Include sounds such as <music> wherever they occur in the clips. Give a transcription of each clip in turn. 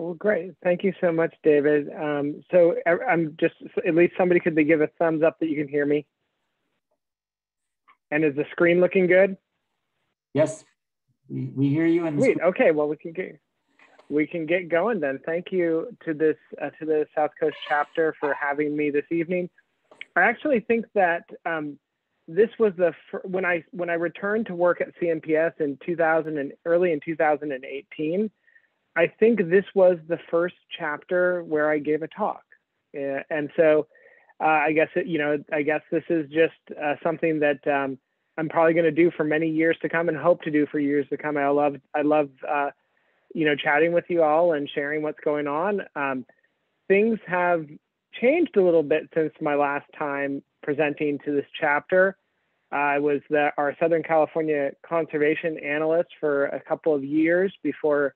Well, great. Thank you so much, David. Um, so I'm just, at least somebody could give a thumbs up that you can hear me. And is the screen looking good? Yes, we, we hear you. And Sweet. Okay. Well, we can get we can get going then. Thank you to this uh, to the South Coast chapter for having me this evening. I actually think that um, this was the when I when I returned to work at CNPS in 2000 and early in 2018. I think this was the first chapter where I gave a talk, and so uh, I guess it, you know I guess this is just uh, something that um, I'm probably going to do for many years to come and hope to do for years to come. I love I love uh, you know chatting with you all and sharing what's going on. Um, things have changed a little bit since my last time presenting to this chapter. I was the, our Southern California conservation analyst for a couple of years before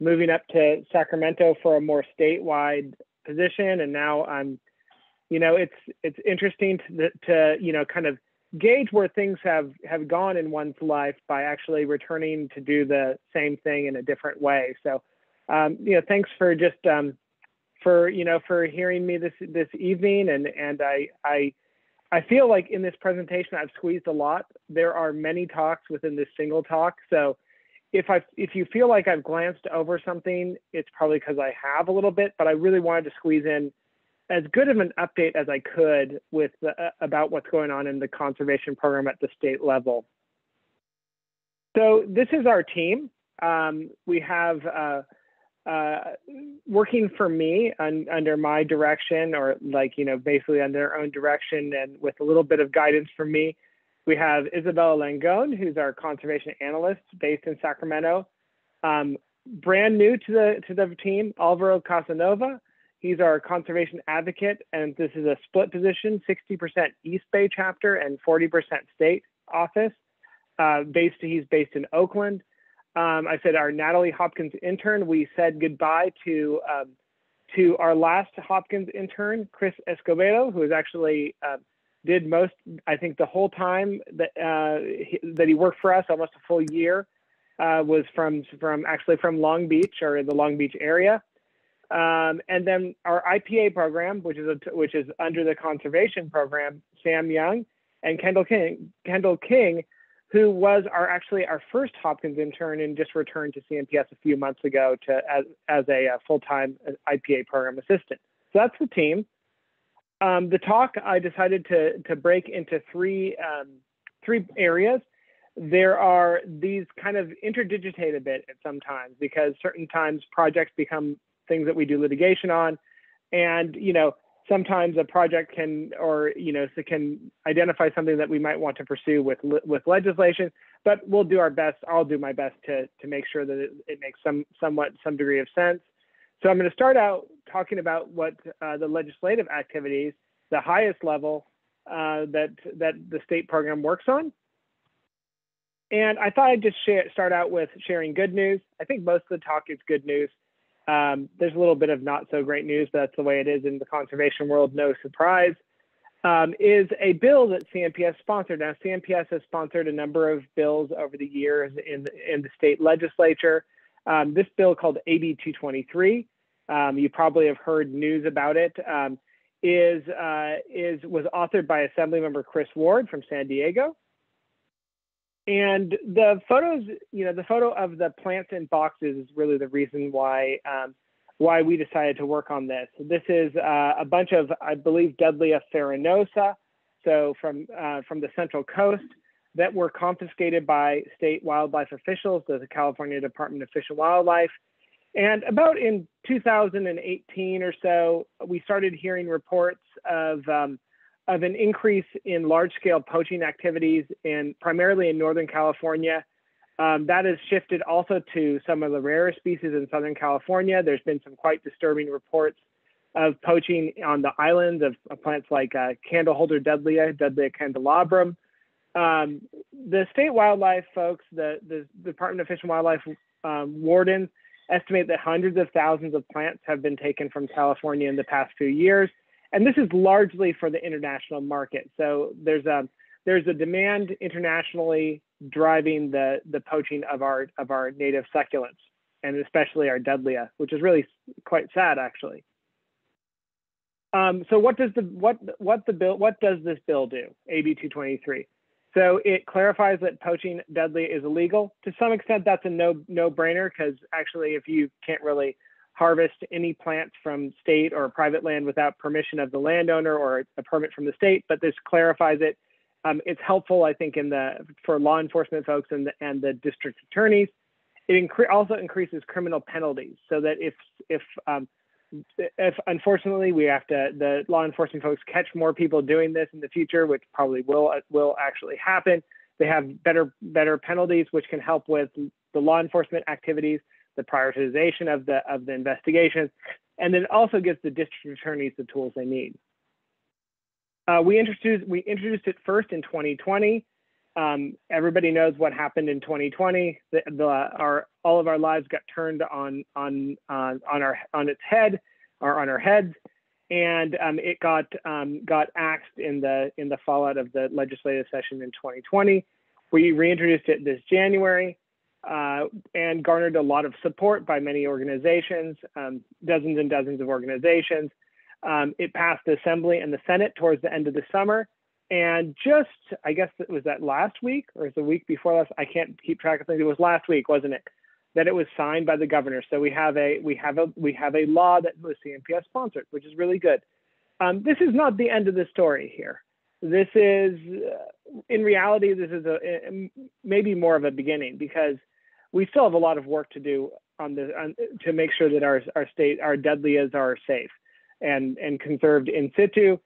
moving up to Sacramento for a more statewide position, and now I'm, you know, it's it's interesting to, to you know kind of gauge where things have have gone in one's life by actually returning to do the same thing in a different way. So, um, you know, thanks for just um, for you know for hearing me this this evening, and and I I I feel like in this presentation I've squeezed a lot. There are many talks within this single talk, so if I if you feel like I've glanced over something, it's probably because I have a little bit, but I really wanted to squeeze in as good of an update as I could with the, uh, about what's going on in the conservation program at the state level. So this is our team. Um, we have uh, uh, working for me un, under my direction, or like you know, basically under their own direction, and with a little bit of guidance from me. We have Isabella Langone, who's our conservation analyst based in Sacramento. Um, brand new to the to the team, Alvaro Casanova, He's our conservation advocate, and this is a split position 60% East Bay chapter and 40% state office. Uh, based, he's based in Oakland. Um, I said our Natalie Hopkins intern. We said goodbye to um, to our last Hopkins intern, Chris Escobedo, who is actually uh, did most, I think, the whole time that uh, he, that he worked for us, almost a full year, uh, was from from actually from Long Beach or in the Long Beach area. Um, and then our IPA program, which is a, which is under the conservation program, Sam Young and Kendall King, Kendall King, who was our actually our first Hopkins intern and just returned to CNPS a few months ago to as as a, a uh, full time IPA program assistant. So that's the team. Um, the talk I decided to to break into three um, three areas. There are these kind of interdigitate a bit at sometimes because certain times projects become things that we do litigation on. And, you know, sometimes a project can, or, you know, so can identify something that we might want to pursue with, with legislation, but we'll do our best. I'll do my best to, to make sure that it, it makes some, somewhat, some degree of sense. So I'm going to start out talking about what uh, the legislative activities, the highest level uh, that, that the state program works on. And I thought I'd just share, start out with sharing good news. I think most of the talk is good news. Um, there's a little bit of not so great news, but that's the way it is in the conservation world, no surprise. Um, is a bill that CNPS sponsored. Now, CNPS has sponsored a number of bills over the years in the, in the state legislature. Um, this bill called AB 223, um, you probably have heard news about it. Um, is uh, is was authored by Assemblymember Chris Ward from San Diego. And the photos, you know, the photo of the plants in boxes is really the reason why um, why we decided to work on this. This is uh, a bunch of, I believe, Dudleya farinosa, so from uh, from the Central Coast, that were confiscated by state wildlife officials, the California Department of Fish and Wildlife. And about in 2018 or so, we started hearing reports of um, of an increase in large scale poaching activities in primarily in Northern California. Um, that has shifted also to some of the rarer species in Southern California. There's been some quite disturbing reports of poaching on the islands of, of plants like uh, candleholder Dudleya, Dudleya candelabrum. Um, the state wildlife folks, the, the, Department of Fish and Wildlife um, wardens estimate that hundreds of thousands of plants have been taken from California in the past few years and this is largely for the international market. So there's a there's a demand internationally driving the the poaching of our of our native succulents. and especially our Dudleya, which is really quite sad actually. Um, so what does the what what the bill what does this bill do? AB 223. So it clarifies that poaching Dudleya is illegal. To some extent, that's a no no brainer because actually, if you can't really harvest any plants from state or private land without permission of the landowner or a permit from the state, but this clarifies it. Um, it's helpful, I think, in the for law enforcement folks and the, and the district attorneys. It incre also increases criminal penalties so that if if um, if unfortunately we have to the law enforcement folks catch more people doing this in the future which probably will will actually happen. They have better better penalties which can help with the law enforcement activities the prioritization of the of the investigations and then also gives the district attorneys the tools they need. Uh, we introduced we introduced it first in 2020 um, everybody knows what happened in 2020. The, the, our all of our lives got turned on on uh, on our on its head or on our heads, and um, it got um, got axed in the in the fallout of the legislative session in 2020. We reintroduced it this January. Uh, and garnered a lot of support by many organizations, um, dozens and dozens of organizations. Um, it passed the Assembly and the Senate towards the end of the summer, and just, I guess it was that last week or the week before last, I can't keep track of things. It was last week, wasn't it? That it was signed by the governor. So we have a we have a we have a law that was CNPS sponsored, which is really good. Um, this is not the end of the story here. This is, uh, in reality, this is a, maybe more of a beginning because we still have a lot of work to do on the on, to make sure that our our state our Dudleyas are safe and and conserved in situ.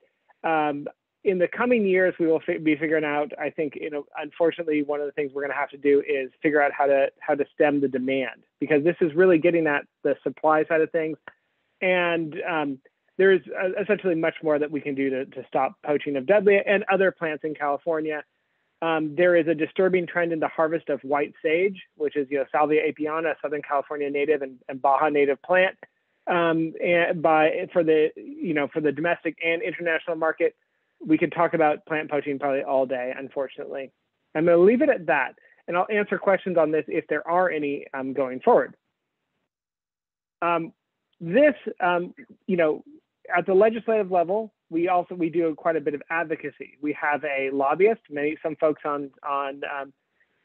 Um, in the coming years, we will be figuring out. I think, you know, unfortunately, one of the things we're going to have to do is figure out how to how to stem the demand because this is really getting at the supply side of things, and um, there is uh, essentially much more that we can do to, to stop poaching of Dudleya and other plants in California. Um, there is a disturbing trend in the harvest of white sage, which is you know Salvia apiana, Southern California native and, and Baja native plant, um, and by for the you know for the domestic and international market we could talk about plant poaching probably all day, unfortunately. I'm going to leave it at that, and I'll answer questions on this if there are any um, going forward. Um, this, um, you know, at the legislative level, we also we do quite a bit of advocacy. We have a lobbyist. Many some folks on on um,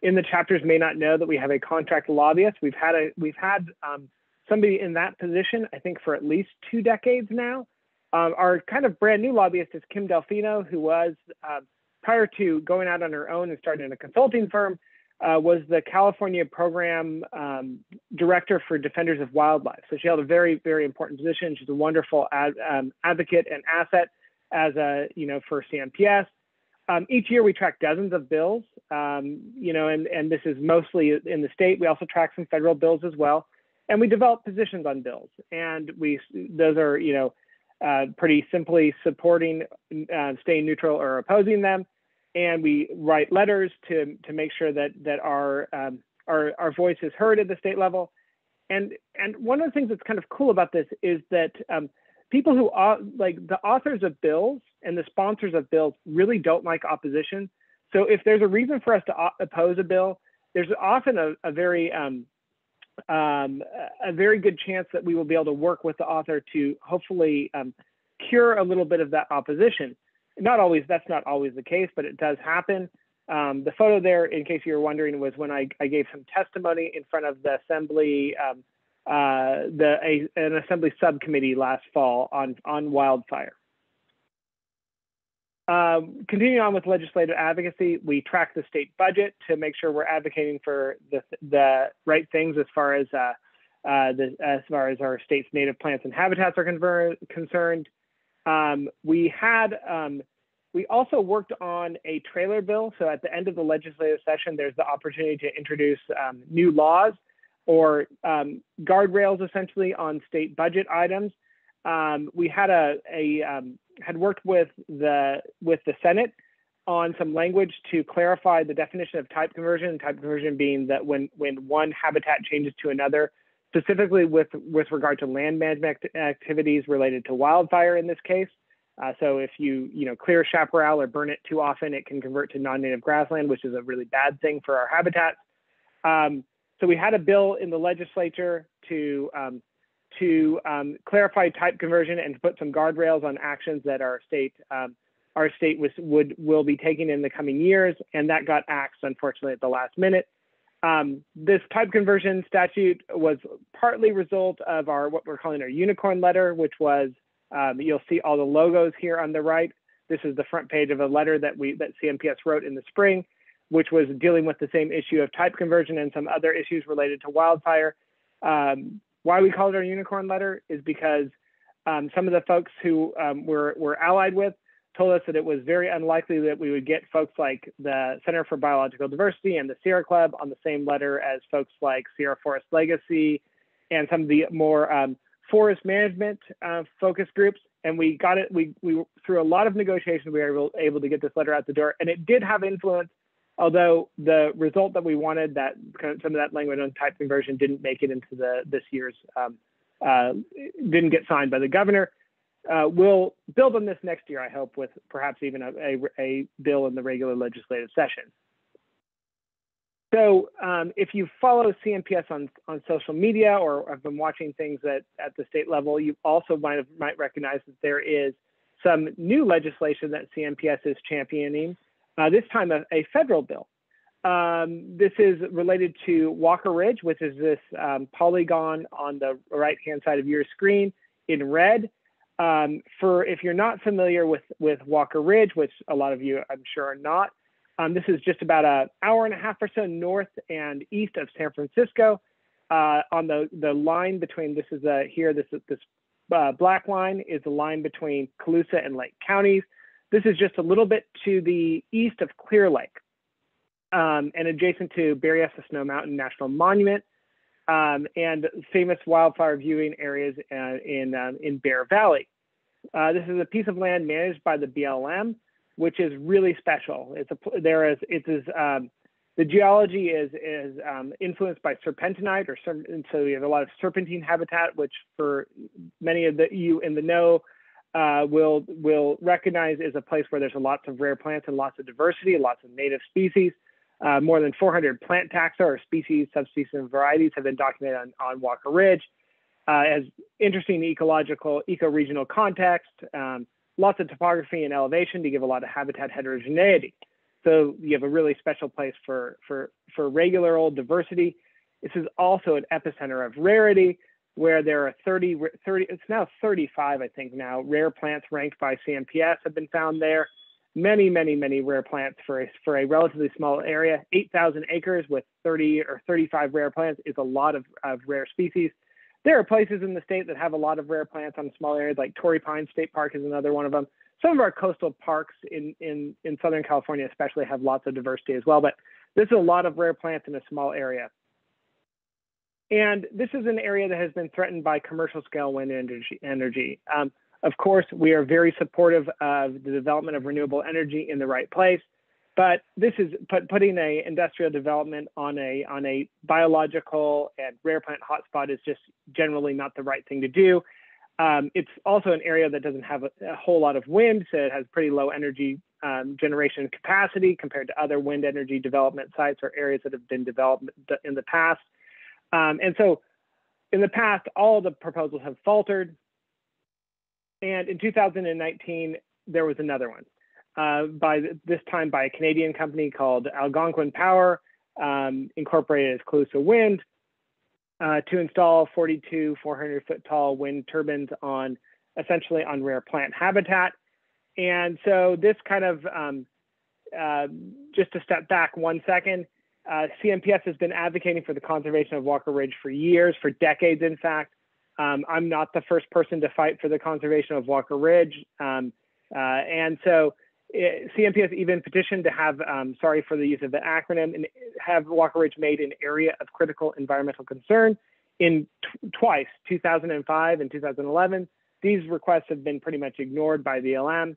in the chapters may not know that we have a contract lobbyist. We've had a we've had um, somebody in that position, I think, for at least two decades now. Um, our kind of brand new lobbyist is Kim Delfino, who was, uh, prior to going out on her own and starting a consulting firm, uh, was the California program um, director for Defenders of Wildlife. So she held a very, very important position. She's a wonderful ad, um, advocate and asset as a, you know, for CNPS. Um, each year we track dozens of bills, um, you know, and, and this is mostly in the state. We also track some federal bills as well. And we develop positions on bills. And we, those are, you know, uh, pretty simply supporting, uh, staying neutral or opposing them. And we write letters to, to make sure that, that our, um, our, our voice is heard at the state level. And, and one of the things that's kind of cool about this is that um, people who are like the authors of bills and the sponsors of bills really don't like opposition. So if there's a reason for us to oppose a bill, there's often a, a very um, um, a very good chance that we will be able to work with the author to hopefully um, cure a little bit of that opposition. Not always, that's not always the case, but it does happen. Um, the photo there, in case you were wondering, was when I, I gave some testimony in front of the assembly, um, uh, the a, an assembly subcommittee last fall on on wildfire. Um, continuing on with legislative advocacy, we track the state budget to make sure we're advocating for the, the right things as far as uh, uh, the, as far as our state's native plants and habitats are concerned. Um, we had um, we also worked on a trailer bill. So at the end of the legislative session, there's the opportunity to introduce um, new laws or um, guardrails essentially on state budget items. Um, we had a, a had worked with the with the Senate on some language to clarify the definition of type conversion. Type conversion being that when when one habitat changes to another, specifically with with regard to land management activities related to wildfire in this case. Uh, so if you you know clear chaparral or burn it too often, it can convert to non-native grassland, which is a really bad thing for our habitats. Um, so we had a bill in the legislature to um, to um, clarify type conversion and to put some guardrails on actions that our state um, our state was, would will be taking in the coming years, and that got axed unfortunately at the last minute. Um, this type conversion statute was partly result of our what we're calling our unicorn letter, which was um, you'll see all the logos here on the right. This is the front page of a letter that we that CNPS wrote in the spring, which was dealing with the same issue of type conversion and some other issues related to wildfire. Um, why we call it our unicorn letter is because um, some of the folks who um, we're, we're allied with told us that it was very unlikely that we would get folks like the Center for Biological Diversity and the Sierra Club on the same letter as folks like Sierra Forest Legacy and some of the more um, forest management uh, focus groups. And we got it, we, we through a lot of negotiation, we were able, able to get this letter out the door. And it did have influence, although the result that we wanted, that some of that language on type conversion didn't make it into the this year's, um, uh, didn't get signed by the governor uh, we'll build on this next year, I hope, with perhaps even a, a, a bill in the regular legislative session. So um, if you follow CNPS on, on social media or have been watching things at, at the state level, you also might, have, might recognize that there is some new legislation that CNPS is championing, uh, this time a, a federal bill. Um, this is related to Walker Ridge, which is this um, polygon on the right-hand side of your screen in red. Um, for if you're not familiar with with Walker Ridge, which a lot of you I'm sure are not, um, this is just about an hour and a half or so north and east of San Francisco. Uh, on the the line between this is a here this this uh, black line is the line between Colusa and Lake counties. This is just a little bit to the east of Clear Lake um, and adjacent to Berryessa Snow Mountain National Monument um, and famous wildfire viewing areas uh, in, um, in Bear Valley. Uh, this is a piece of land managed by the BLM, which is really special. It's a, there is, it is, um, the geology is, is um, influenced by serpentinite, or so you have a lot of serpentine habitat, which for many of the, you in the know uh, will will recognize is a place where there's lots of rare plants and lots of diversity, lots of native species. Uh, more than 400 plant taxa or species, subspecies, and varieties have been documented on, on Walker Ridge. Uh, as interesting ecological, eco-regional context, um, lots of topography and elevation to give a lot of habitat heterogeneity. So you have a really special place for, for, for regular old diversity. This is also an epicenter of rarity where there are 30, 30, it's now 35, I think now, rare plants ranked by CNPS have been found there many, many, many rare plants for a, for a relatively small area. 8,000 acres with 30 or 35 rare plants is a lot of, of rare species. There are places in the state that have a lot of rare plants on small areas, like Torrey Pine State Park is another one of them. Some of our coastal parks in, in, in Southern California, especially, have lots of diversity as well. But this is a lot of rare plants in a small area. And this is an area that has been threatened by commercial scale wind energy. Um, of course, we are very supportive of the development of renewable energy in the right place, but this is put, putting a industrial development on a on a biological and rare plant hotspot is just generally not the right thing to do. Um, it's also an area that doesn't have a, a, whole lot of wind, so it has pretty low energy um, generation capacity compared to other wind energy development sites or areas that have been developed in the past. Um, and so in the past, all the proposals have faltered. And in 2019, there was another one uh, by this time by a Canadian company called Algonquin Power, um, incorporated as Colusa Wind, uh, to install 42 400 foot tall wind turbines on essentially on rare plant habitat. And so this kind of, um, uh, just to step back one second, uh, CNPS has been advocating for the conservation of Walker Ridge for years, for decades, in fact. Um, I'm not the first person to fight for the conservation of Walker Ridge. Um, uh, and so it, eh, CNPS even petitioned to have, um, sorry for the use of the acronym, and have Walker Ridge made an area of critical environmental concern in twice, 2005 and 2011. These requests have been pretty much ignored by the BLM,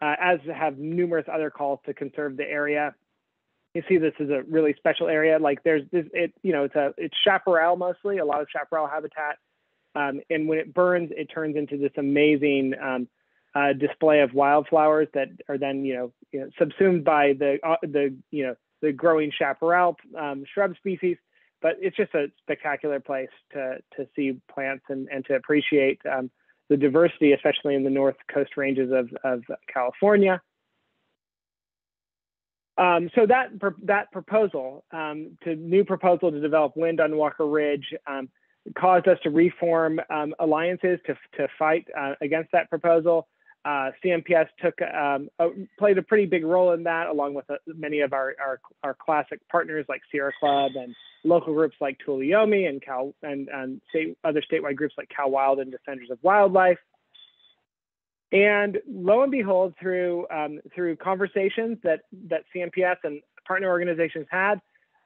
uh, as have numerous other calls to conserve the area. You see, this is a really special area. Like there's this, it, you know, it's a it's chaparral mostly, a lot of chaparral habitat um, and when it burns, it turns into this amazing um, uh, display of wildflowers that are then, you know, you know subsumed by the uh, the you know the growing chaparral um, shrub species. but it's just a spectacular place to to see plants and, and to appreciate um, the diversity, especially in the north coast ranges of, of California. Um, so that that proposal, um, to new proposal to develop wind on Walker Ridge, um, caused us to reform um, alliances to to fight uh, against that proposal. Uh, CNPS took um, a, played a pretty big role in that, along with uh, many of our, our, our classic partners like Sierra Club and local groups like Tuleyome and Cal and, and state, other statewide groups like Cal Wild and Defenders of Wildlife. And lo and behold, through um, through conversations that that CNPS and partner organizations had,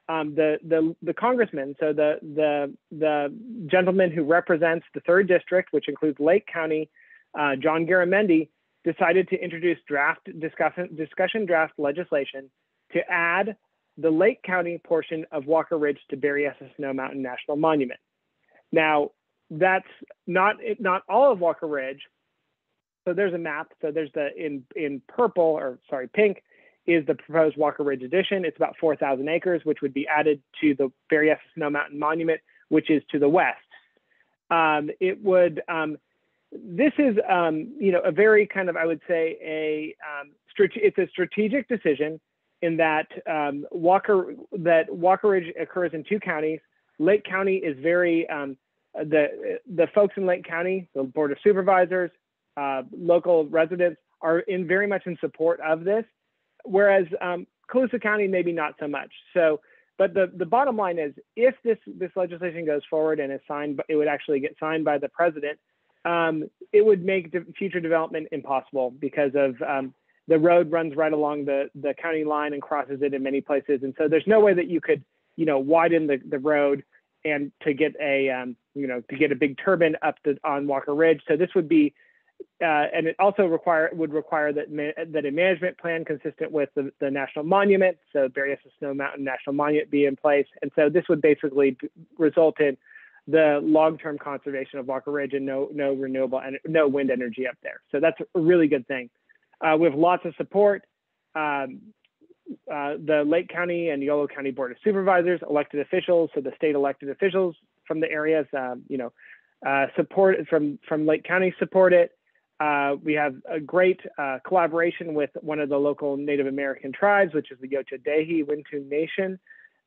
um, the the the congressman, so the the the gentleman who represents the third district, which includes Lake County, uh, John Garamendi, decided to introduce draft discussion discussion draft legislation to add the Lake County portion of Walker Ridge to Berryessa Snow Mountain National Monument. Now, that's not not all of Walker Ridge. So there's a map. So there's the in in purple or sorry pink is the proposed Walker Ridge addition. It's about 4,000 acres, which would be added to the Berryessa Snow Mountain Monument, which is to the west. Um, it would. Um, this is, um, you know, a very kind of, I would say, a um, it's a strategic decision in that um, Walker that Walker Ridge occurs in two counties. Lake County is very um, the the folks in Lake County, the board of supervisors, uh, local residents are in very much in support of this, whereas um, Colusa County maybe not so much. So, but the the bottom line is, if this this legislation goes forward and is signed, it would actually get signed by the president. Um, it would make future development impossible because of um, the road runs right along the, the county line and crosses it in many places. And so there's no way that you could, you know, widen the, the road and to get a, um, you know, to get a big turbine up the, on Walker Ridge. So this would be, uh, and it also require would require that that a management plan consistent with the, the national monument, so Berryessa Snow Mountain National Monument, be in place. And so this would basically result in the long-term conservation of Walker Ridge and no no renewable and no wind energy up there. So that's a really good thing. Uh, we have lots of support. Um, uh, the Lake County and Yolo County Board of Supervisors, elected officials, so the state elected officials from the areas, um, you know, uh, support from from Lake County support it. Uh, we have a great uh, collaboration with one of the local Native American tribes, which is the Yocha Dehe Wintun Nation,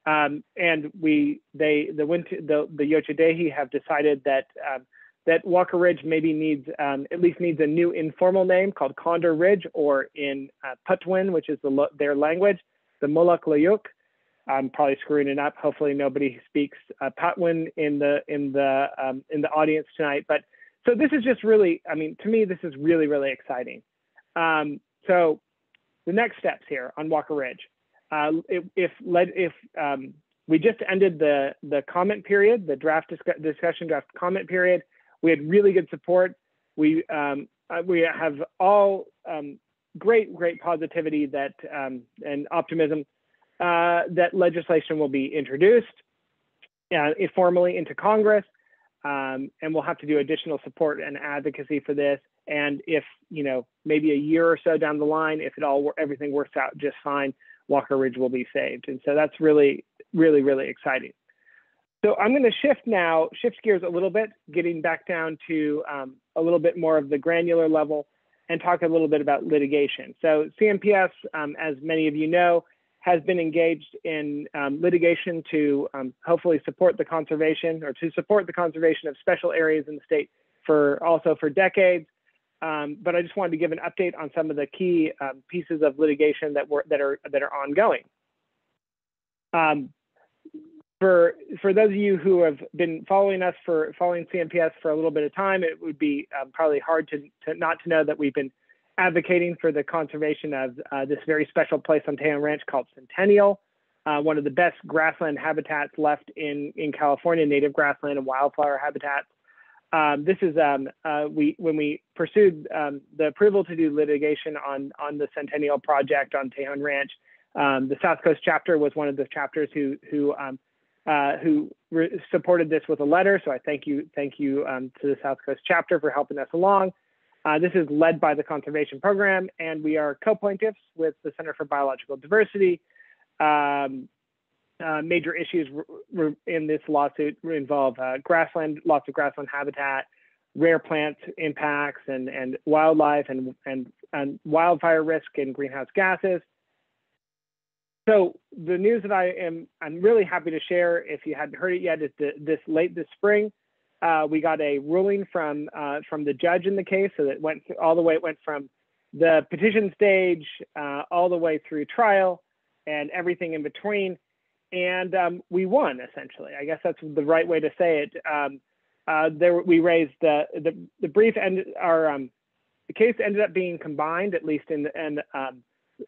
um, and we they the Wintu, the the Yocha Dehe have decided that um, that Walker Ridge maybe needs um, at least needs a new informal name called Condor Ridge, or in uh, Patwin, which is the, their language, the Mulak Layuk. I'm probably screwing it up. Hopefully, nobody speaks uh, Patwin in the in the um, in the audience tonight. But so this is just really, I mean, to me, this is really really exciting. Um, so the next steps here on Walker Ridge, uh, if if, led, if um, we just ended the the comment period, the draft discuss, discussion draft comment period. We had really good support. We um, uh, we have all um, great great positivity that um, and optimism uh, that legislation will be introduced uh, formally into Congress, um, and we'll have to do additional support and advocacy for this. And if you know maybe a year or so down the line, if it all everything works out just fine, Walker Ridge will be saved. And so that's really really really exciting. So I'm going to shift now, shift gears a little bit, getting back down to um, a little bit more of the granular level and talk a little bit about litigation. So CNPS, um, as many of you know, has been engaged in um, litigation to um, hopefully support the conservation or to support the conservation of special areas in the state for also for decades. Um, but I just wanted to give an update on some of the key um, pieces of litigation that were that are that are ongoing. Um, for for those of you who have been following us for following CNPS for a little bit of time, it would be um, probably hard to, to not to know that we've been advocating for the conservation of uh, this very special place on Tejon Ranch called Centennial, uh, one of the best grassland habitats left in in California, native grassland and wildflower habitats. Um, this is um, uh, we when we pursued um, the approval to do litigation on on the Centennial project on Tejon Ranch. Um, the South Coast chapter was one of the chapters who who um, uh, who supported this with a letter. So I thank you, thank you um, to the South Coast chapter for helping us along. Uh, this is led by the Conservation Program, and we are co-plaintiffs with the Center for Biological Diversity. Um, uh, major issues in this lawsuit involve uh, grassland, loss of grassland habitat, rare plant impacts, and, and wildlife, and, and, and wildfire risk and greenhouse gases. So the news that I am I'm really happy to share, if you hadn't heard it yet, is that this late this spring, uh, we got a ruling from uh, from the judge in the case, so that went all the way. It went from the petition stage uh, all the way through trial and everything in between, and um, we won essentially. I guess that's the right way to say it. Um, uh, there we raised the the, the brief and our um, the case ended up being combined, at least in and um,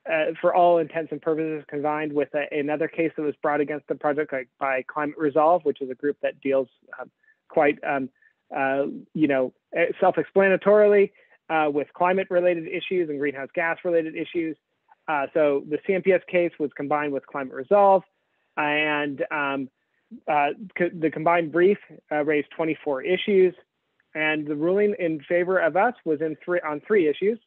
uh, for all intents and purposes, combined with a, another case that was brought against the project like, by Climate Resolve, which is a group that deals um, quite, um, uh, you know, eh, self-explanatorily uh, with climate-related issues and greenhouse gas-related issues. Uh, so the CNPS case was combined with Climate Resolve, and um, uh, co the combined brief uh, raised 24 issues, and the ruling in favor of us was in three on three issues.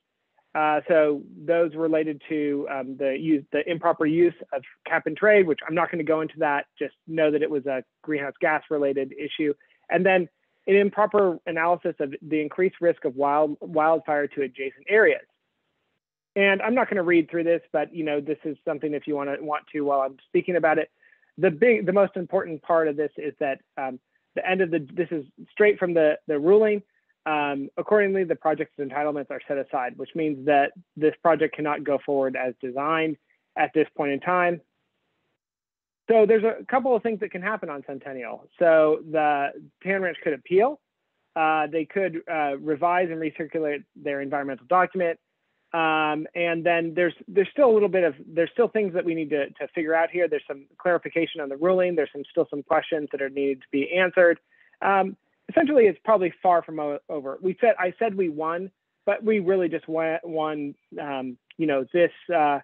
Uh, so those related to um, the use, the improper use of cap and trade, which I'm not going to go into that. Just know that it was a greenhouse gas related issue, and then an improper analysis of the increased risk of wild wildfire to adjacent areas. And I'm not going to read through this, but you know this is something if you want to want to while I'm speaking about it. The big, the most important part of this is that um, the end of the this is straight from the the ruling um, accordingly, the project's entitlements are set aside, which means that this project cannot go forward as designed at this point in time. So there's a couple of things that can happen on Centennial. So the Tejon Ranch could appeal. Uh, they could uh, revise and recirculate their environmental document. Um, and then there's there's still a little bit of there's still things that we need to, to figure out here. There's some clarification on the ruling. There's some still some questions that are needed to be answered. Um, essentially it's probably far from over. We said I said we won, but we really just won. won um, you know, this uh,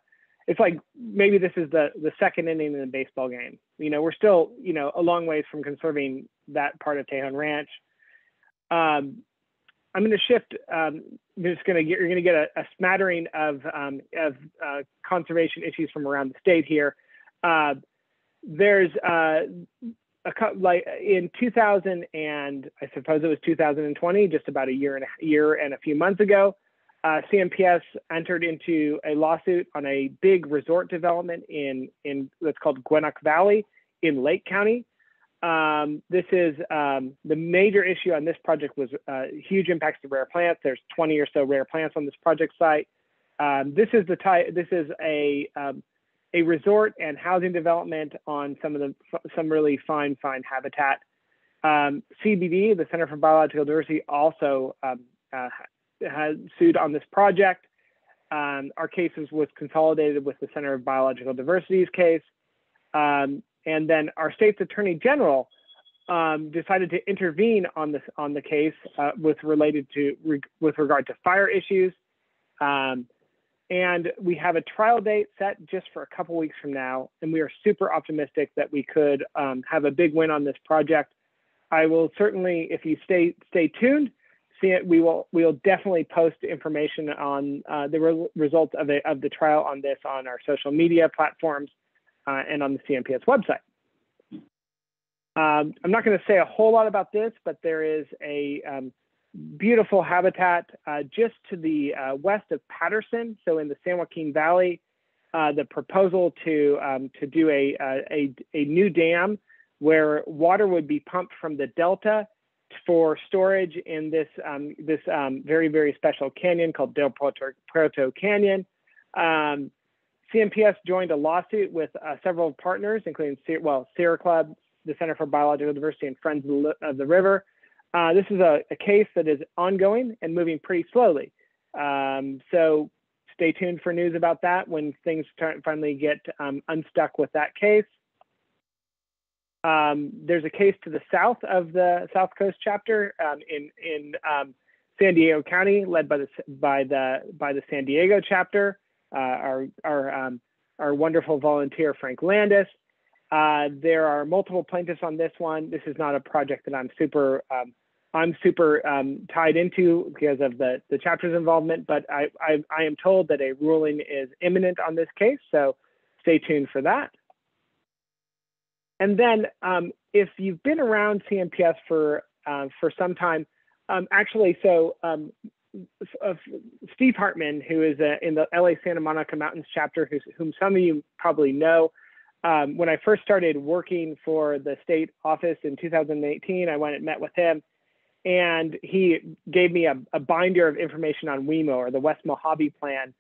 it's like maybe this is the the second inning in the baseball game. You know, we're still you know a long ways from conserving that part of Tejon Ranch. Um, I'm going to shift. Um, I'm just going to get you're going to get a, a smattering of um, of uh, conservation issues from around the state here. Uh, there's uh, a like in 2000 and I suppose it was 2020, just about a year and a year and a few months ago, uh, CNPS entered into a lawsuit on a big resort development in in that's called Guenoc Valley in Lake County. Um, this is um, the major issue on this project was uh, huge impacts to rare plants. There's 20 or so rare plants on this project site. Um, this is the type. This is a um, a resort and housing development on some of the some really fine fine habitat. Um, CBD, the Center for Biological Diversity, also um, uh, has sued on this project. Um, our case was consolidated with the Center of Biological Diversity's case, um, and then our state's Attorney General um, decided to intervene on this on the case uh, with related to re with regard to fire issues. Um, and we have a trial date set just for a couple weeks from now. And we are super optimistic that we could um, have a big win on this project. I will certainly, if you stay stay tuned, see it. We will we will definitely post information on uh, the re results of, a, of the trial on this on our social media platforms uh, and on the CNPS website. Um, I'm not going to say a whole lot about this, but there is a um, beautiful habitat uh, just to the uh, west of Patterson, so in the San Joaquin Valley. Uh, the proposal to um, to do a, uh, a, a new dam where water would be pumped from the delta for storage in this um, this um, very very special canyon called Del Puerto, Puerto Canyon. Um, CNPS joined a lawsuit with uh, several partners, including well Sierra Club, the Center for Biological Diversity, and Friends of the River. Uh, this is a, a, case that is ongoing and moving pretty slowly. Um, so stay tuned for news about that when things finally get um, unstuck with that case. Um, there's a case to the south of the South Coast chapter um, in in um, San Diego County, led by the by the by the San Diego chapter. Uh, our our um, our wonderful volunteer Frank Landis. Uh, there are multiple plaintiffs on this one. This is not a project that I'm super um, I'm super um, tied into because of the, the chapter's involvement, but I, I, I, am told that a ruling is imminent on this case, so stay tuned for that. And then um, if you've been around CNPS for, uh, for some time, um, actually, so um, uh, Steve Hartman, who is uh, in the LA Santa Monica Mountains chapter, whom some of you probably know, um, when I first started working for the state office in 2018, I went and met with him, and he gave me a, a binder of information on WEMO or the West Mojave Plan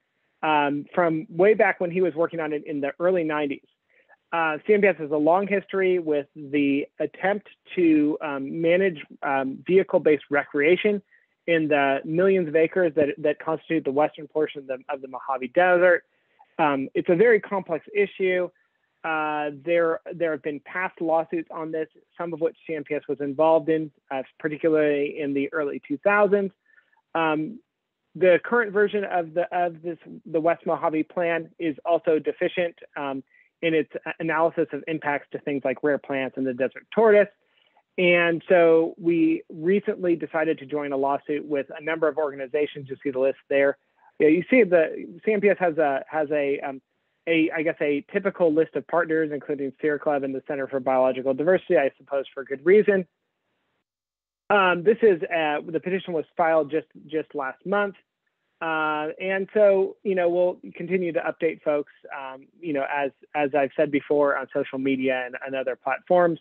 um, from way back when he was working on it in the early 90s. Uh, CNPS has a long history with the attempt to um, manage um, vehicle-based recreation in the millions of acres that, that constitute the western portion of the, of the Mojave Desert. Um, it's a very complex issue. Uh, there, there have been past lawsuits on this, some of which CNPS was involved in, uh, particularly in the early 2000s. Um, the current version of the of this the West Mojave Plan is also deficient um, in its analysis of impacts to things like rare plants and the desert tortoise. And so we recently decided to join a lawsuit with a number of organizations. You see the list there. Yeah, you see the CNPS has a has a um, a I guess a typical list of partners, including Sierra Club and the Center for Biological Diversity. I suppose for good reason. Um, this is uh, the petition was filed just just last month, uh, and so you know we'll continue to update folks. Um, you know as as I've said before on social media and, and other platforms.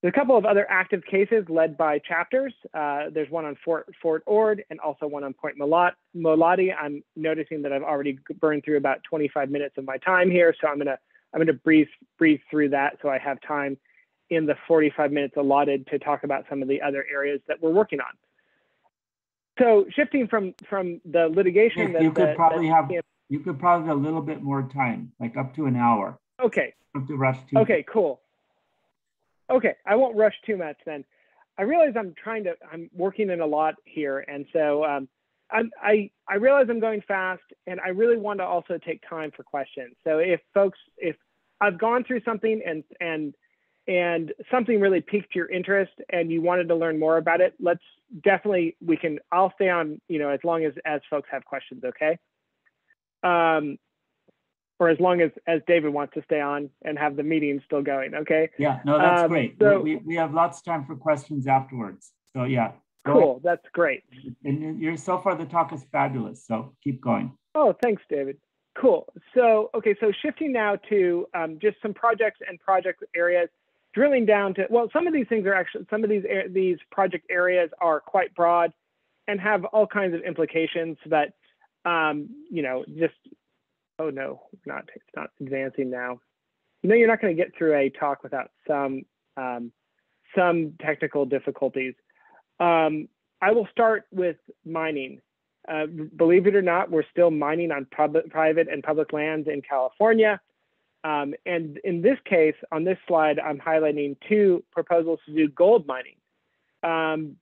There's a couple of other active cases led by chapters. Uh, there's one on Fort, Fort Ord and also one on Point Molate. I'm noticing that I've already burned through about 25 minutes of my time here, so I'm gonna I'm gonna breeze breeze through that so I have time in the 45 minutes allotted to talk about some of the other areas that we're working on. So shifting from from the litigation, that, you could probably that, have you could probably a little bit more time, like up to an hour. Okay. Up to rush too. Okay, cool. Okay, I won't rush too much then. I realize I'm trying to, I'm working in a lot here. And so um, I, I, I realize I'm going fast and I really want to also take time for questions. So if folks, if I've gone through something and, and, and something really piqued your interest and you wanted to learn more about it, let's definitely, we can, I'll stay on, you know, as long as, as folks have questions, okay? Um, or as long as as David wants to stay on and have the meeting still going. Okay. Yeah. No, that's um, great. So, we, we have lots of time for questions afterwards. So yeah. Cool. That's great. And you're so far the talk is fabulous. So keep going. Oh, thanks, David. Cool. So okay. So shifting now to um, just some projects and project areas. Drilling down to well, some of these things are actually some of these these project areas are quite broad and have all kinds of implications. But um, you know, just oh no, not it's not advancing now. You know, you're not going to get through a talk without some um, some technical difficulties. Um, I will start with mining. Uh, believe it or not, we're still mining on private and public lands in California. Um, and in this case, on this slide, I'm highlighting two proposals to do gold mining, um,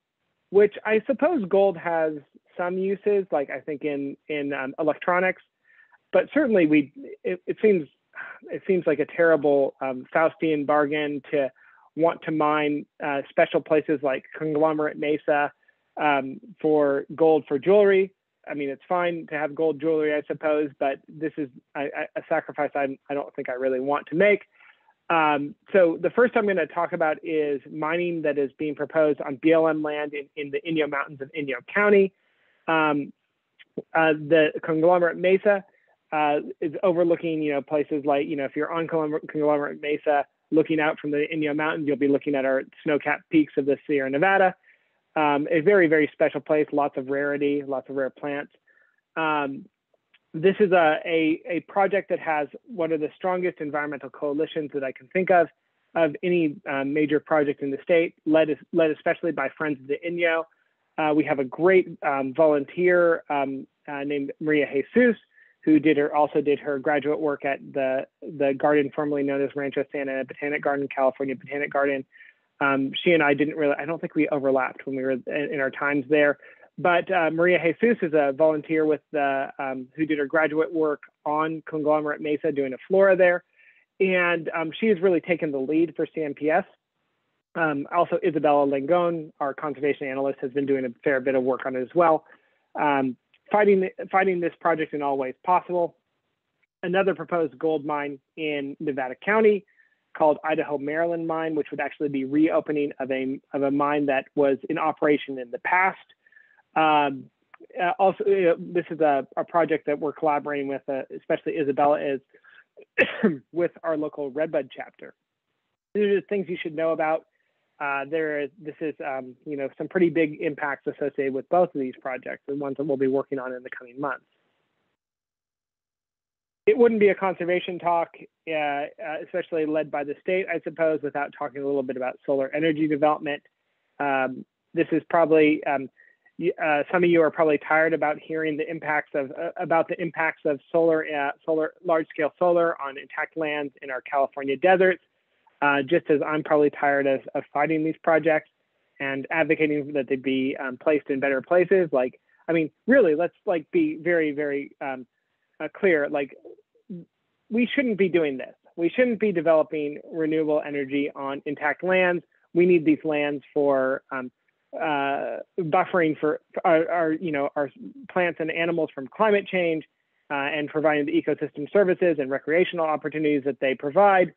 which I suppose gold has some uses, like I think in in um, electronics, but certainly we it, it seems it seems like a terrible um, Faustian bargain to want to mine uh, special places like conglomerate Mesa um, for gold for jewelry. I mean, it's fine to have gold jewelry, I suppose, but this is a, sacrifice I, I don't think I really want to make. Um, so the first I'm going to talk about is mining that is being proposed on BLM land in, in the Inyo Mountains of Inyo County. Um, uh, the conglomerate Mesa uh, is overlooking, you know, places like, you know, if you're on Conglomerate Mesa, looking out from the Inyo Mountains, you'll be looking at our snow-capped peaks of the Sierra Nevada. Um, a very, very special place, lots of rarity, lots of rare plants. Um, this is a, a, a, project that has one of the strongest environmental coalitions that I can think of, of any um, major project in the state, led, led especially by Friends of the Inyo. Uh, we have a great um, volunteer um, uh, named Maria Jesus, who did her also did her graduate work at the the garden formerly known as Rancho Santa Botanic Garden, California Botanic Garden. Um, she and I didn't really, I don't think we overlapped when we were in, in our times there. But uh, Maria Jesus is a volunteer with the um, who did her graduate work on Conglomerate Mesa, doing a flora there, and um, she has really taken the lead for CNPS. Um, also, Isabella Langone, our conservation analyst, has been doing a fair bit of work on it as well. Um, fighting, fighting this project in all ways possible. Another proposed gold mine in Nevada County called Idaho Maryland Mine, which would actually be reopening of a, of a mine that was in operation in the past. Um, uh, also, uh, this is a, a, project that we're collaborating with, uh, especially Isabella is, <coughs> with our local Redbud chapter. These are things you should know about. Uh, there is, this is, um, you know, some pretty big impacts associated with both of these projects, the ones that we'll be working on in the coming months it wouldn't be a conservation talk, uh, uh, especially led by the state, I suppose, without talking a little bit about solar energy development. Um, this is probably um, uh, some of you are probably tired about hearing the impacts of uh, about the impacts of solar, uh, solar, large-scale solar on intact lands in our California deserts. Uh, just as I'm probably tired of, of fighting these projects and advocating that they be um, placed in better places. Like, I mean, really, let's like be very, very um, uh, clear. Like, we shouldn't be doing this. We shouldn't be developing renewable energy on intact lands. We need these lands for um, uh, buffering for our, our, you know, our plants and animals from climate change uh, and providing the ecosystem services and recreational opportunities that they provide.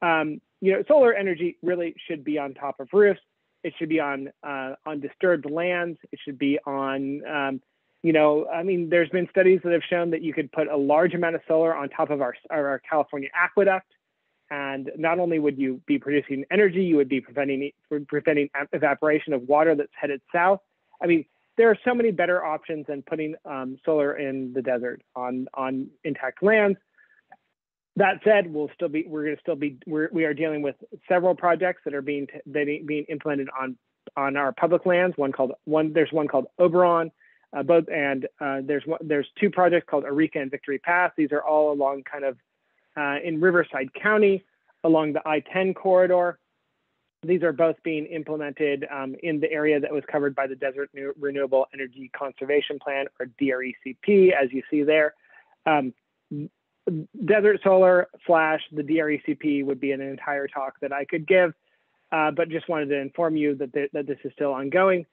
Um, you know, solar energy really should be on top of roofs. It should be on uh, on disturbed lands. It should be on um, you know, I mean, there's been studies that have shown that you could put a large amount of solar on top of our, our California aqueduct. And not only would you be producing energy, you would be preventing, preventing evaporation of water that's headed south. I mean, there are so many better options than putting um, solar in the desert on, on intact lands. That said, we'll still be, we're going to still be, we're, we are dealing with several projects that are being, being implemented on, on our public lands. One called, one, there's one called Oberon, uh, both and uh, there's one, there's two projects called Arica and Victory Pass. These are all along kind of uh, in Riverside County along the I-10 corridor. These are both being implemented um, in the area that was covered by the Desert Renewable Energy Conservation Plan, or DRECP, as you see there. Um, desert solar slash the DRECP would be an entire talk that I could give, uh, but just wanted to inform you that, th that this is still ongoing.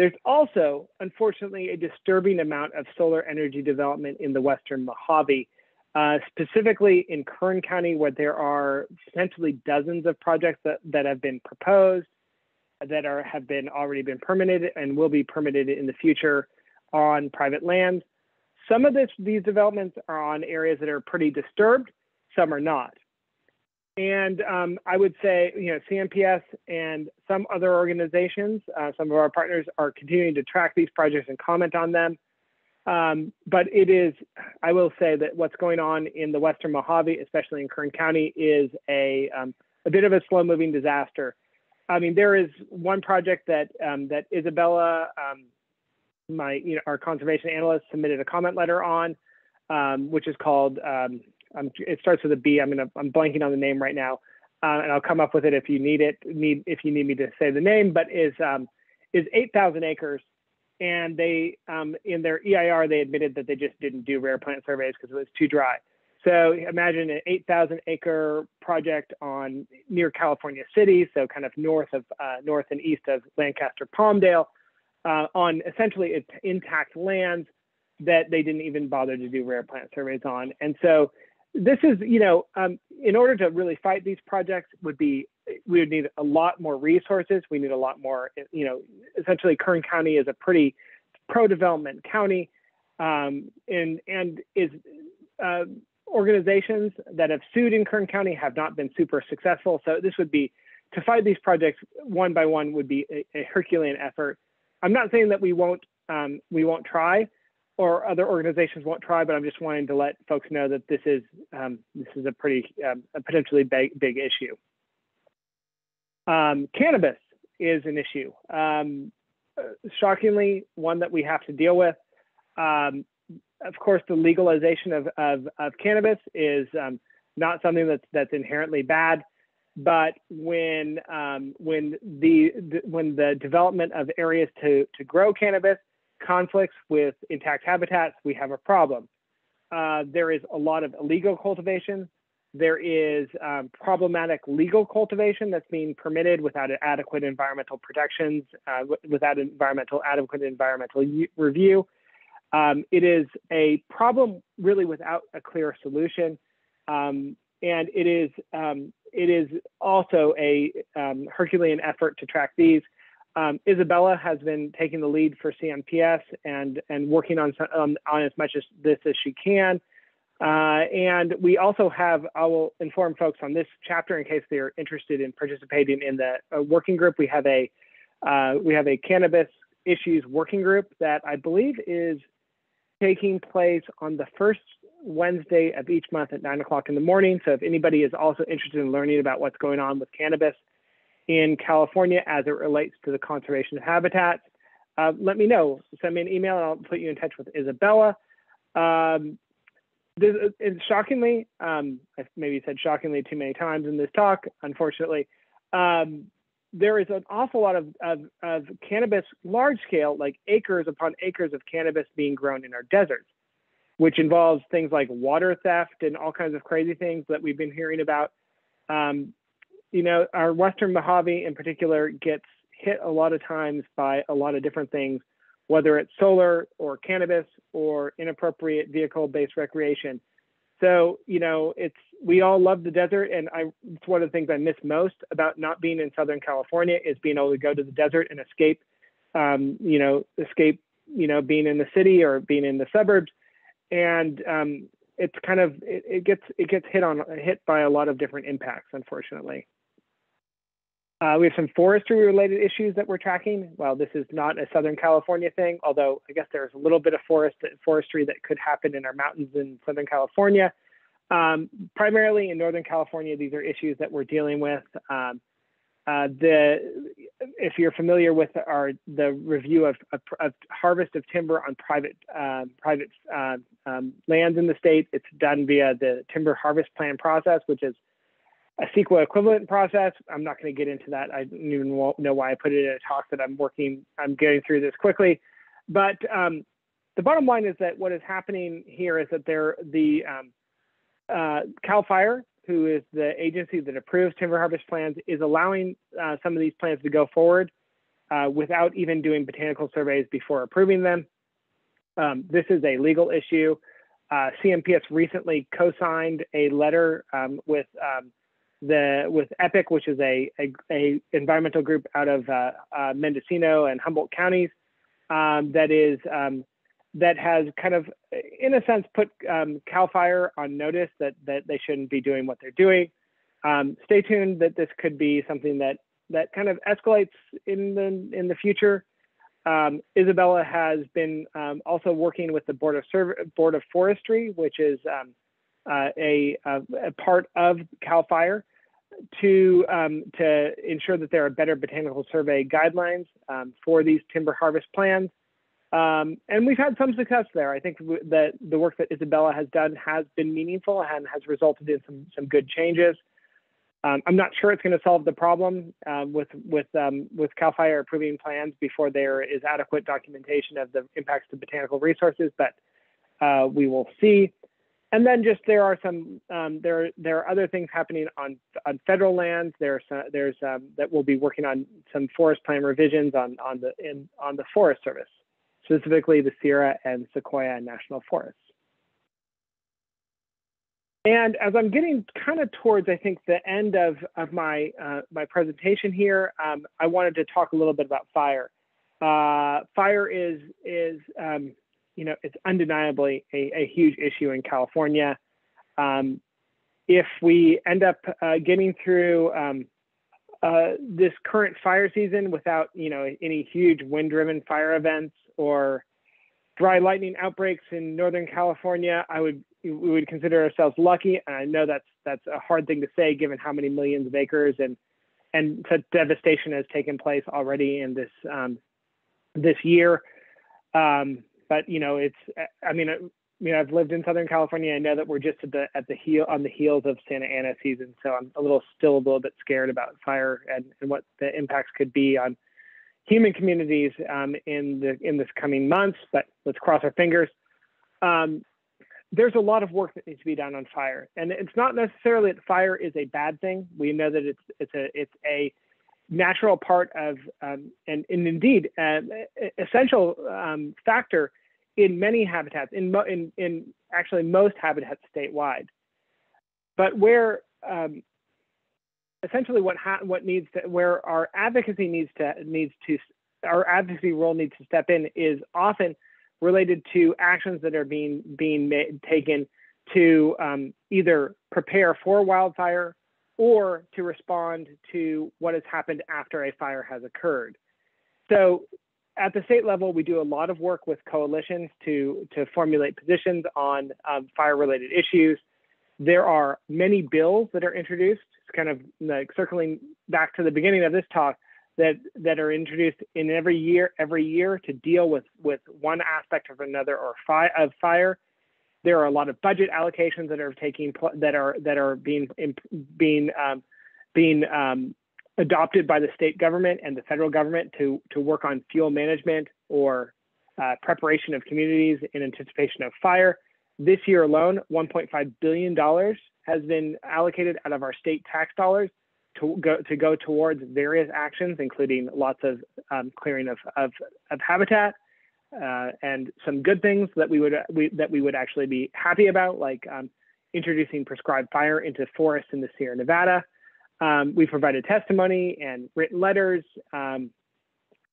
There's also, unfortunately, a disturbing amount of solar energy development in the Western Mojave, uh, specifically in Kern County, where there are potentially dozens of projects that, that have been proposed, that are have been already been permitted and will be permitted in the future on private lands. Some of this, these developments are on areas that are pretty disturbed, some are not. And um, I would say, you know, CNPS and some other organizations, uh, some of our partners are continuing to track these projects and comment on them. Um, but it is, I will say that what's going on in the Western Mojave, especially in Kern County, is a, um, a bit of a slow moving disaster. I mean, there is one project that, um, that Isabella, um, my, you know, our conservation analyst submitted a comment letter on, um, which is called it starts with a B. I'm gonna I'm blanking on the name right now, uh, and I'll come up with it if you need it. Need if you need me to say the name, but is um, is 8,000 acres, and they um, in their EIR they admitted that they just didn't do rare plant surveys because it was too dry. So imagine an 8,000 acre project on near California City, so kind of north of uh, north and east of Lancaster Palmdale, uh, on essentially its intact lands that they didn't even bother to do rare plant surveys on, and so this is, you know, um, in order to really fight these projects would be, we would need a lot more resources. We need a lot more, you know, essentially Kern County is a pretty pro-development county um, and, and is uh, organizations that have sued in Kern County have not been super successful. So this would be, to fight these projects one by one would be a, a Herculean effort. I'm not saying that we won't, um, we won't try, or other organizations won't try, but I'm just wanting to let folks know that this is um, this is a pretty um, a potentially big big issue. Um, cannabis is an issue. Um, shockingly, one that we have to deal with. Um, of course, the legalization of, of, of cannabis is not something that's that's inherently bad, but when when the, the when the development of areas to to grow cannabis conflicts with intact habitats, we have a problem. Uh, there is a lot of illegal cultivation. There is um, problematic legal cultivation that's being permitted without adequate environmental protections, uh, without environmental adequate environmental review. Um, it is a problem really without a clear solution. Um, and it is um, it is also a um, Herculean effort to track these. Um, Isabella has been taking the lead for CNPS and and working on on, on as much as this as she can. Uh, and we also have, I will inform folks on this chapter in case they're interested in participating in the uh, working group. We have a uh, we have a cannabis issues working group that I believe is taking place on the first Wednesday of each month at nine o'clock in the morning. So if anybody is also interested in learning about what's going on with cannabis in California as it relates to the conservation of habitats, uh, let me know. Send me an email and I'll put you in touch with Isabella. Um, this, shockingly, um, I maybe said shockingly too many times in this talk, unfortunately, um, there is an awful lot of, of, of cannabis, large scale, like acres upon acres of cannabis being grown in our deserts, which involves things like water theft and all kinds of crazy things that we've been hearing about. Um, you know, our Western Mojave in particular gets hit a lot of times by a lot of different things, whether it's solar or cannabis or inappropriate vehicle based recreation. So, you know, it's we all love the desert, and I it's one of the things I miss most about not being in Southern California is being able to go to the desert and escape, um, you know, escape, you know, being in the city or being in the suburbs, and um, it's kind of it, it gets it gets hit on hit by a lot of different impacts, unfortunately. Uh, we have some forestry related issues that we're tracking. Well, this is not a Southern California thing, although I guess there's a little bit of forest forestry that could happen in our mountains in Southern California. Um, primarily in Northern California, these are issues that we're dealing with. Um, uh, the if you're familiar with our the review of, of, harvest of timber on private uh, private um, lands in the state, it's done via the timber harvest plan process, which is a CEQA equivalent process. I'm not going to get into that. I don't even know why I put it in a talk that I'm working, I'm getting through this quickly. But um, the bottom line is that what is happening here is that there, the um, uh, CAL FIRE, who is the agency that approves timber harvest plans, is allowing uh, some of these plans to go forward uh, without even doing botanical surveys before approving them. Um, this is a legal issue. Uh, CNPS recently co-signed a letter um, with um, the with EPIC, which is a, a, a environmental group out of uh, uh, Mendocino and Humboldt counties, um, that is um, that has kind of, in a sense, put um, Cal Fire on notice that that they shouldn't be doing what they're doing. Um, stay tuned that this could be something that that kind of escalates in the in the future. Um, Isabella has been um, also working with the Board of Serv- Board of Forestry, which is uh, a, a, a, part of CAL FIRE, to um, to ensure that there are better botanical survey guidelines um, for these timber harvest plans. Um, and we've had some success there. I think that the work that Isabella has done has been meaningful and has resulted in some some good changes. Um, I'm not sure it's going to solve the problem uh, with with um, with Cal Fire approving plans before there is adequate documentation of the impacts to botanical resources, but uh, we will see and then just there are some um, there there are other things happening on on federal lands. There's there's um, that we'll be working on some forest plan revisions on on the in on the Forest Service, specifically the Sierra and Sequoia National Forests. And as I'm getting kind of towards, I think, the end of, of my, uh, my presentation here, um, I wanted to talk a little bit about fire. Uh, fire is, is um, you know, it's undeniably a, a huge issue in California. Um, if we end up uh, getting through um, uh, this current fire season without, you know, any huge wind-driven fire events or dry lightning outbreaks in Northern California, I would we would consider ourselves lucky. And I know that's that's a hard thing to say given how many millions of acres and and such devastation has taken place already in this um, this year. Um, but you know, it's I mean, I, mean, I've lived in Southern California. I know that we're just at the at the heel on the heels of Santa Ana season, so I'm a little still a little bit scared about fire and, and what the impacts could be on human communities um, in the in this coming months. But let's cross our fingers. Um, there's a lot of work that needs to be done on fire, and it's not necessarily that fire is a bad thing. We know that it's it's a it's a natural part of um, and, and indeed uh, essential um, factor in many habitats, in, in, in actually most habitats statewide. but where um, essentially what ha- what needs to where our advocacy needs to needs to our advocacy role needs to step in is often related to actions that are being being taken to um, either prepare for wildfire or to respond to what has happened after a fire has occurred. So at the state level, we do a lot of work with coalitions to, to formulate positions on um, fire related issues. There are many bills that are introduced, it's kind of like circling back to the beginning of this talk, that, that are introduced in every year, every year to deal with, with one aspect of another or fi- of fire. There are a lot of budget allocations that are taking that are that are being being um, being um, adopted by the state government and the federal government to to work on fuel management or uh, preparation of communities in anticipation of fire. This year alone, 1.5 billion dollars has been allocated out of our state tax dollars to go to go towards various actions, including lots of um, clearing of, of, of habitat, uh, and some good things that we would we, that we would actually be happy about, like um, introducing prescribed fire into forests in the Sierra Nevada. Um, we provided testimony and written letters, um,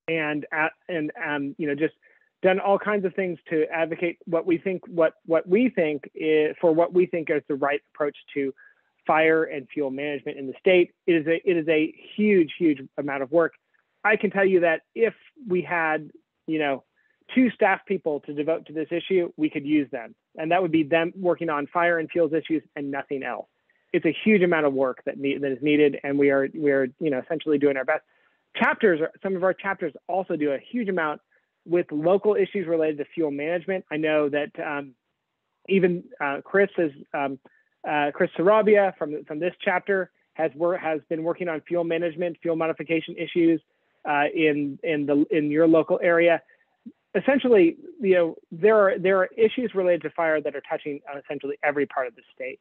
and uh, and um, you know just done all kinds of things to advocate what we think what what we think is for what we think is the right approach to fire and fuel management in the state. It is a it is a huge huge amount of work. I can tell you that if we had you know two staff people to devote to this issue, we could use them. And that would be them working on fire and fuels issues and nothing else. It's a huge amount of work that, need, that is needed, and we are we are you know essentially doing our best. Chapters, some of our chapters also do a huge amount with local issues related to fuel management. I know that um, even uh, Chris is um, uh, Chris Sarabia from from this chapter has wor- has been working on fuel management, fuel modification issues uh, in in the in your local area essentially, you know, there are there are issues related to fire that are touching essentially every part of the state.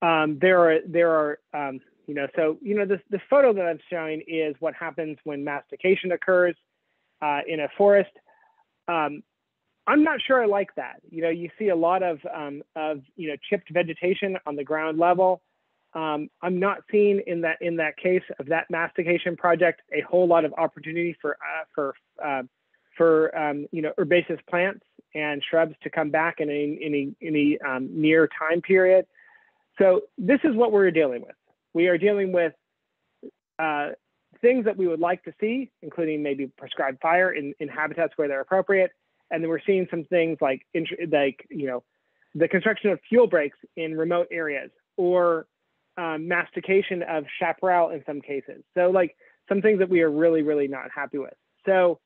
Um, there are there are um, you know so you know this the photo that I'm showing is what happens when mastication occurs uh, in a forest. Um, I'm not sure I like that. You know, you see a lot of um, of you know chipped vegetation on the ground level. Um, I'm not seeing in that in that case of that mastication project a whole lot of opportunity for uh, for uh, for um, you know herbaceous plants and shrubs to come back in any any, any near time period. So this is what we're dealing with. We are dealing with uh, things that we would like to see, including maybe prescribed fire in, in habitats where they're appropriate, and then we're seeing some things like like you know the construction of fuel breaks in remote areas or um, mastication of chaparral in some cases. So like some things that we are really really not happy with. So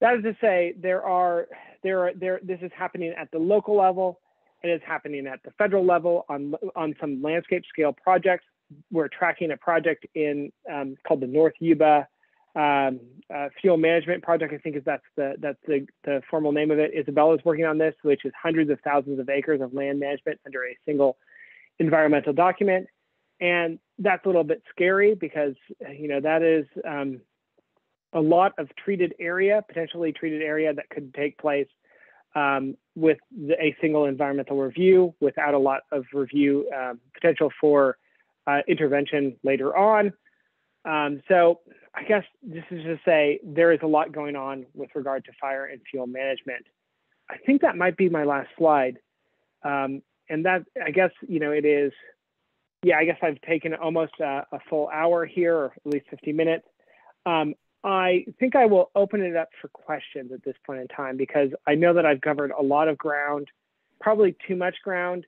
that is to say, there are there are there. This is happening at the local level. It is happening at the federal level on on some landscape scale projects. We're tracking a project in um, called the North Yuba um, uh, Fuel Management Project. I think is that's the that's the, the formal name of it. Isabella is working on this, which is hundreds of thousands of acres of land management under a single environmental document. And that's a little bit scary because you know that is um, a lot of treated area, potentially treated area that could take place um, with the, a single environmental review without a lot of review um, potential for uh, intervention later on. Um, so I guess this is to say there is a lot going on with regard to fire and fuel management. I think that might be my last slide. Um, and that, I guess, you know, it is, yeah, I guess I've taken almost a, a full hour here, or at least 50 minutes. Um, I think I will open it up for questions at this point in time because I know that I've covered a lot of ground, probably too much ground,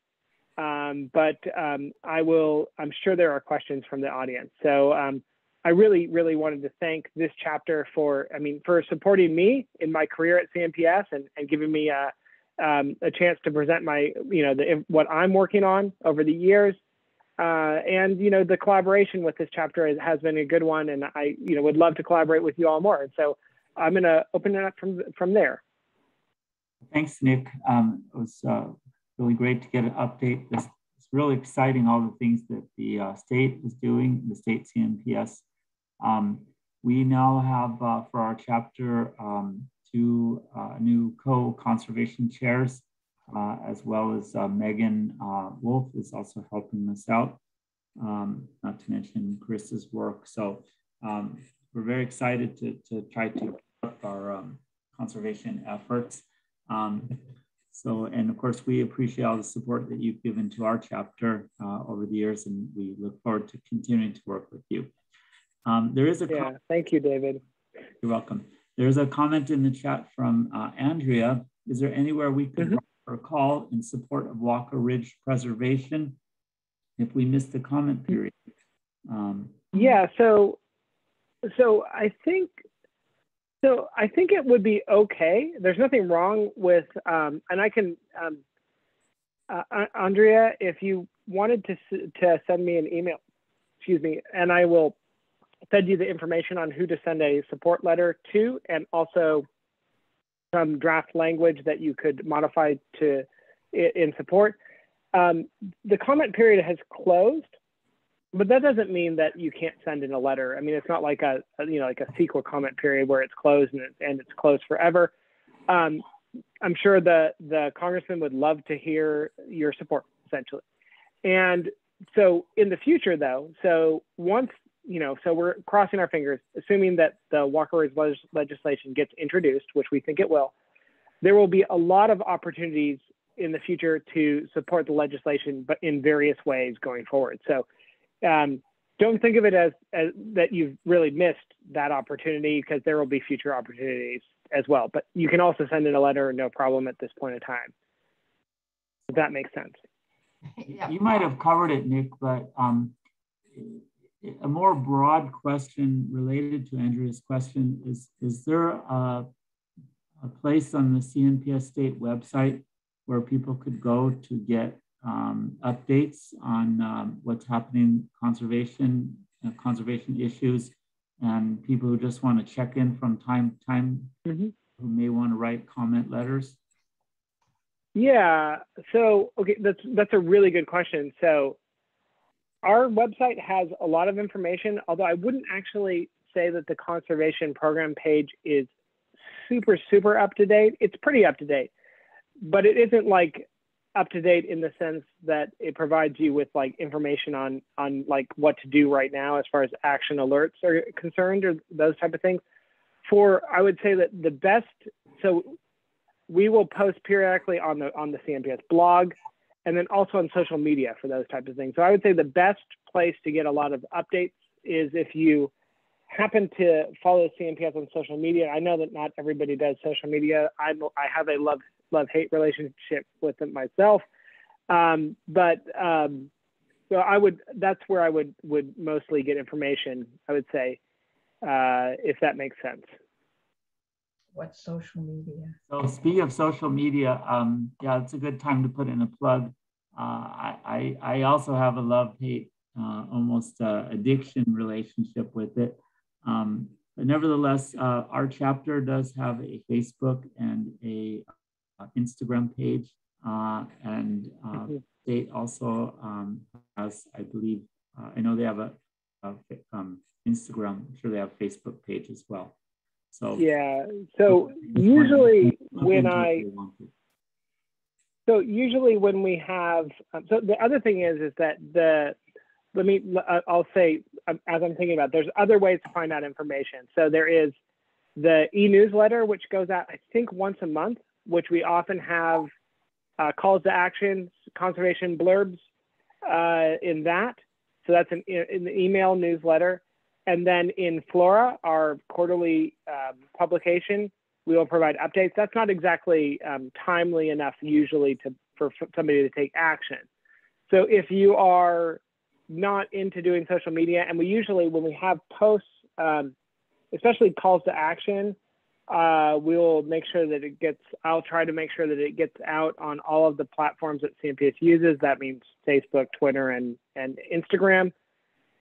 um, but um, I will, I'm sure there are questions from the audience. So um, I really, really wanted to thank this chapter for, I mean, for supporting me in my career at CNPS and, and giving me a, um, a chance to present my, you know, the, what I'm working on over the years uh, and you know the collaboration with this chapter has been a good one, and I you know would love to collaborate with you all more. And so I'm going to open it up from from there. Thanks, Nick. Um, it was uh, really great to get an update. It's, it's really exciting all the things that the uh, state is doing, the state CNPS. Um, we now have uh, for our chapter um, two uh, new co-conservation chairs. Uh, as well as uh, Megan uh, Wolf is also helping us out, um, not to mention Chris's work. So um, we're very excited to, to try to up our um, conservation efforts. Um, so, and of course, we appreciate all the support that you've given to our chapter uh, over the years, and we look forward to continuing to work with you. Um, there is a yeah. Thank you, David. You're welcome. There's a comment in the chat from uh, Andrea. Is there anywhere we could mm -hmm. Or call in support of Walker Ridge preservation if we missed the comment period? Um, yeah. So, so I think so I think it would be okay. There's nothing wrong with, um, and I can, um, uh, uh, Andrea, if you wanted to to send me an email, excuse me, and I will send you the information on who to send a support letter to, and also some draft language that you could modify to in support. Um, the comment period has closed, but that doesn't mean that you can't send in a letter. I mean, it's not like a, you know like a CEQA comment period where it's closed and, and it's closed forever. Um, I'm sure the the congressman would love to hear your support essentially. And so in the future though, so once you know, so we're crossing our fingers, assuming that the Walker Ridge legislation gets introduced, which we think it will. There will be a lot of opportunities in the future to support the legislation, but in various ways going forward. So um, don't think of it as, as that you've really missed that opportunity because there will be future opportunities as well. But you can also send in a letter, no problem at this point in time. If that makes sense. Yeah. You might have covered it, Nick, but um, a more broad question related to Andrea's question is, is there a, a place on the CNPS state website where people could go to get um, updates on um, what's happening conservation uh, conservation issues and people who just want to check in from time to time? Mm-hmm. who may want to write comment letters? Yeah so okay that's that's a really good question. So our website has a lot of information although i wouldn't actually say that the conservation program page is super super up to date it's pretty up to date but it isn't like up to date in the sense that it provides you with like information on on like what to do right now as far as action alerts are concerned or those type of things. For i would say that the best so we will post periodically on the on the cnps blog and then also on social media for those types of things so i would say the best place to get a lot of updates is if you happen to follow cnps on social media i know that not everybody does social media i i have a love love hate relationship with it myself. Um, but um, so I would that's where I would would mostly get information. I would say, uh, if that makes sense. What social media? So speaking of social media, um, yeah, it's a good time to put in a plug. Uh, I, I, I also have a love hate, uh, almost uh, addiction relationship with it. Um, but nevertheless, uh, our chapter does have a Facebook and a uh, Instagram page. Uh, and they also um, has, I believe, I know they have a, a um, Instagram. I'm sure they have Facebook page as well. So yeah. So usually when I so usually when we have um, so the other thing is is that the let me I'll say um, as I'm thinking about there's other ways to find out information. So there is the e-newsletter which goes out I think once a month which we often have uh, calls to action, conservation blurbs uh, in that. So that's an, in the email newsletter. And then in Flora, our quarterly um, publication, we will provide updates. That's not exactly um, timely enough usually to, for somebody to take action. So if you are not into doing social media, and we usually, when we have posts, um, especially calls to action, uh, we'll make sure that it gets, I'll try to make sure that it gets out on all of the platforms that CNPS uses. That means Facebook, Twitter, and, and Instagram.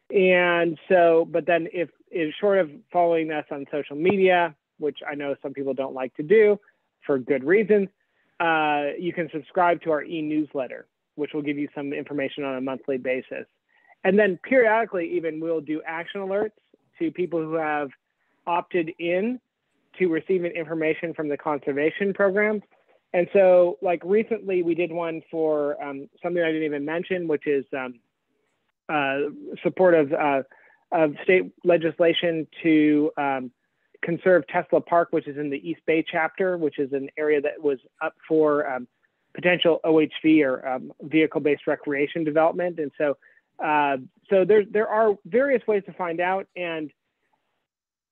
And so, but then if, if short of following us on social media, which I know some people don't like to do for good reasons, uh, you can subscribe to our e-newsletter, which will give you some information on a monthly basis. And then periodically, even we'll do action alerts to people who have opted in to receiving information from the conservation program. and so, like recently, we did one for um, something I didn't even mention, which is um, support of, uh, of state legislation to um, conserve Tesla Park, which is in the East Bay chapter, which is an area that was up for um, potential OHV or um, vehicle-based recreation development. And so, uh, so there there are various ways to find out. And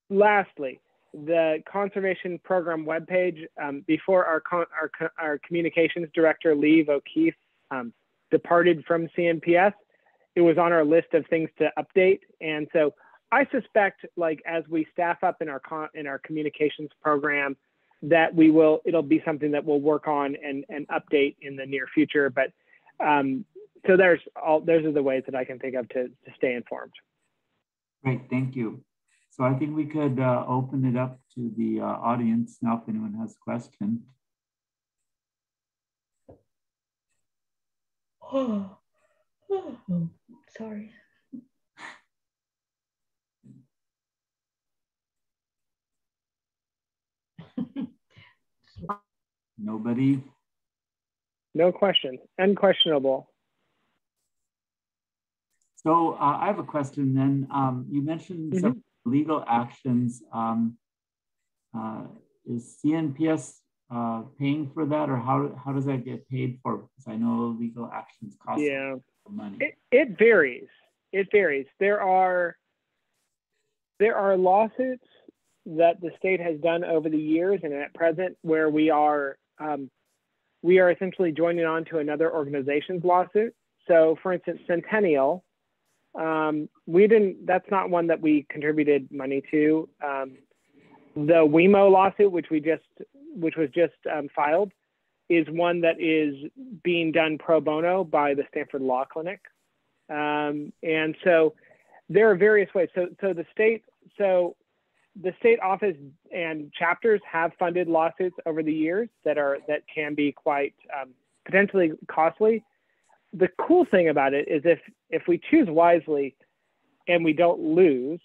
lastly, the conservation program webpage um, before our, our, our communications director, Liv O'Keeffe, um, departed from CNPS. It was on our list of things to update. And so I suspect like as we staff up in our, in our communications program, that we will, it'll be something that we'll work on and, and update in the near future. But um, so there's all, those are the ways that I can think of to, to stay informed. Great, thank you. So I think we could uh, open it up to the uh, audience now if anyone has a question. <sighs> Oh, oh sorry. Nobody? No questions. Unquestionable. So uh, I have a question then. Um, you mentioned mm -hmm. some legal actions. Um, uh, is CNPS uh, paying for that, or how how does that get paid for? Because I know legal actions cost yeah. Money. It, it varies. It varies. There are there are lawsuits that the state has done over the years and at present where we are um, we are essentially joining on to another organization's lawsuit. So, for instance, Centennial um, we didn't. That's not one that we contributed money to. Um, the WEMO lawsuit, which we just, which was just um, filed, is one that is being done pro bono by the Stanford Law Clinic, um, and so there are various ways. So, so the state, so the state office and chapters have funded lawsuits over the years that are that can be quite um, potentially costly the cool thing about it is if if we choose wisely and we don't lose,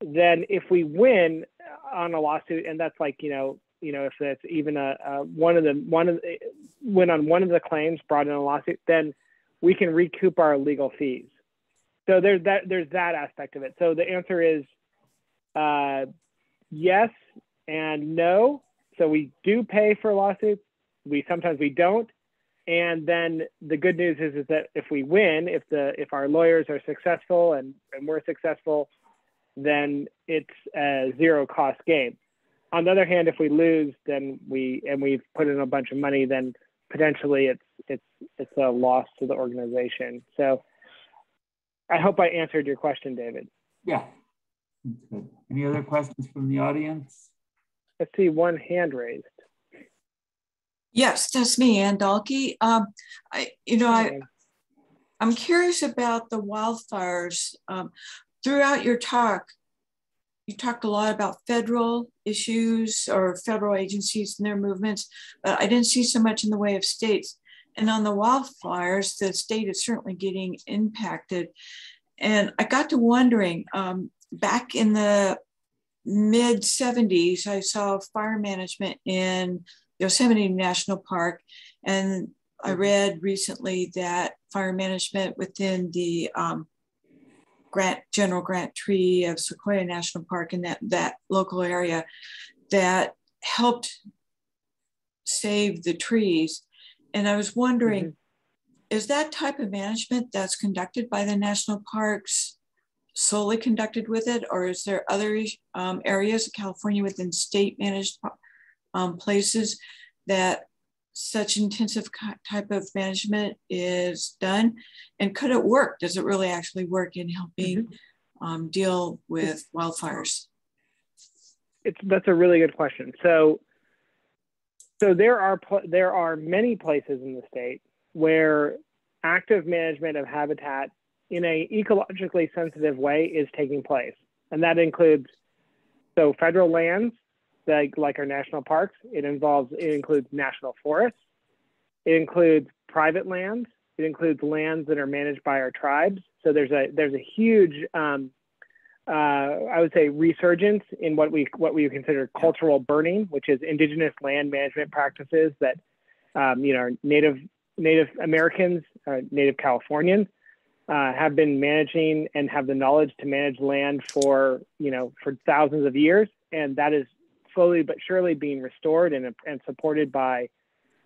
then if we win on a lawsuit, and that's like you know you know if that's even a, a one of the one of the, win on one of the claims brought in a lawsuit, then we can recoup our legal fees. So there's that there's that aspect of it. So the answer is uh, yes and no. So we do pay for lawsuits. We sometimes we don't, and then the good news is, is that if we win, if the if our lawyers are successful and, and we're successful, then it's a zero cost game. On the other hand, if we lose, then we and we've put in a bunch of money, then potentially it's it's it's a loss to the organization. So I hope I answered your question, David. Yeah. Any other questions from the audience? I see one hand raised. Yes, that's me, Ann Dalkey. Um, I, you know, I, I'm curious about the wildfires. Um, throughout your talk, you talked a lot about federal issues or federal agencies and their movements, but I didn't see so much in the way of states. And on the wildfires, the state is certainly getting impacted. And I got to wondering um, back in the mid 70s, I saw fire management in Yosemite National Park. And I mm-hmm. read recently that fire management within the um, grant general grant tree of Sequoia National Park in that, that local area that helped save the trees. And I was wondering, mm-hmm. is that type of management that's conducted by the national parks solely conducted with it, or is there other um, areas of California within state managed um, places that such intensive type of management is done? And could it work? Does it really actually work in helping mm-hmm. um, deal with wildfires? It's, that's a really good question. So, so there are there are many places in the state where active management of habitat in a ecologically sensitive way is taking place, and that includes so federal lands like, like our national parks. It involves, it includes national forests. It includes private lands. It includes lands that are managed by our tribes. So there's a, there's a huge um, uh, I would say resurgence in what we what we consider cultural burning, which is indigenous land management practices that um, you know Native Native Americans, uh, Native Californians uh, have been managing and have the knowledge to manage land for you know for thousands of years, and that is slowly but surely being restored and, and supported by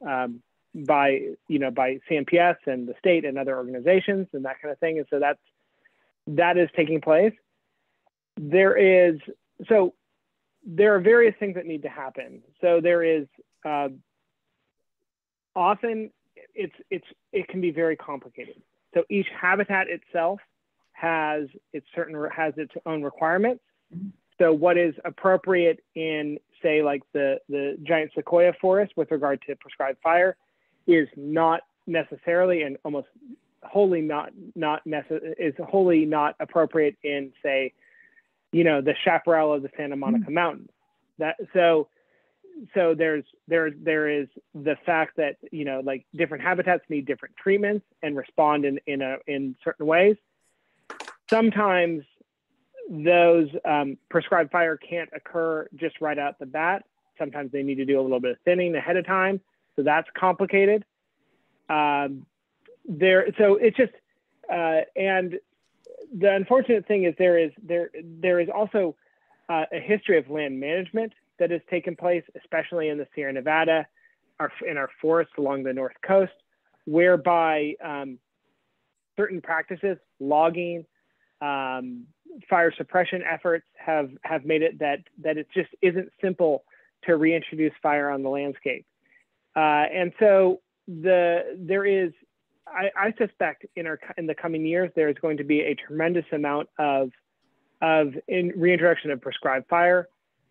um, by you know by CNPS and the state and other organizations and that kind of thing. And so that's that is taking place. There is so there are various things that need to happen. So there is uh, often it's it's it can be very complicated. So each habitat itself has its certain has its own requirements. So what is appropriate in say like the the giant sequoia forest with regard to prescribed fire is not necessarily and almost wholly not not necess- is wholly not appropriate in say you know the chaparral of the Santa Monica mm. Mountains. That so so there's there there is the fact that you know like different habitats need different treatments and respond in in a in certain ways. Sometimes those um, prescribed fire can't occur just right out the bat. Sometimes they need to do a little bit of thinning ahead of time, so that's complicated. Um, there, so it's just, uh, and the unfortunate thing is there is there there is also uh, a history of land management that has taken place, especially in the Sierra Nevada, our, in our forests along the north coast, whereby um, certain practices, logging, um, fire suppression efforts have have made it that that it just isn't simple to reintroduce fire on the landscape. Uh, and so the there is, I, I, suspect in our in the coming years there is going to be a tremendous amount of of in reintroduction of prescribed fire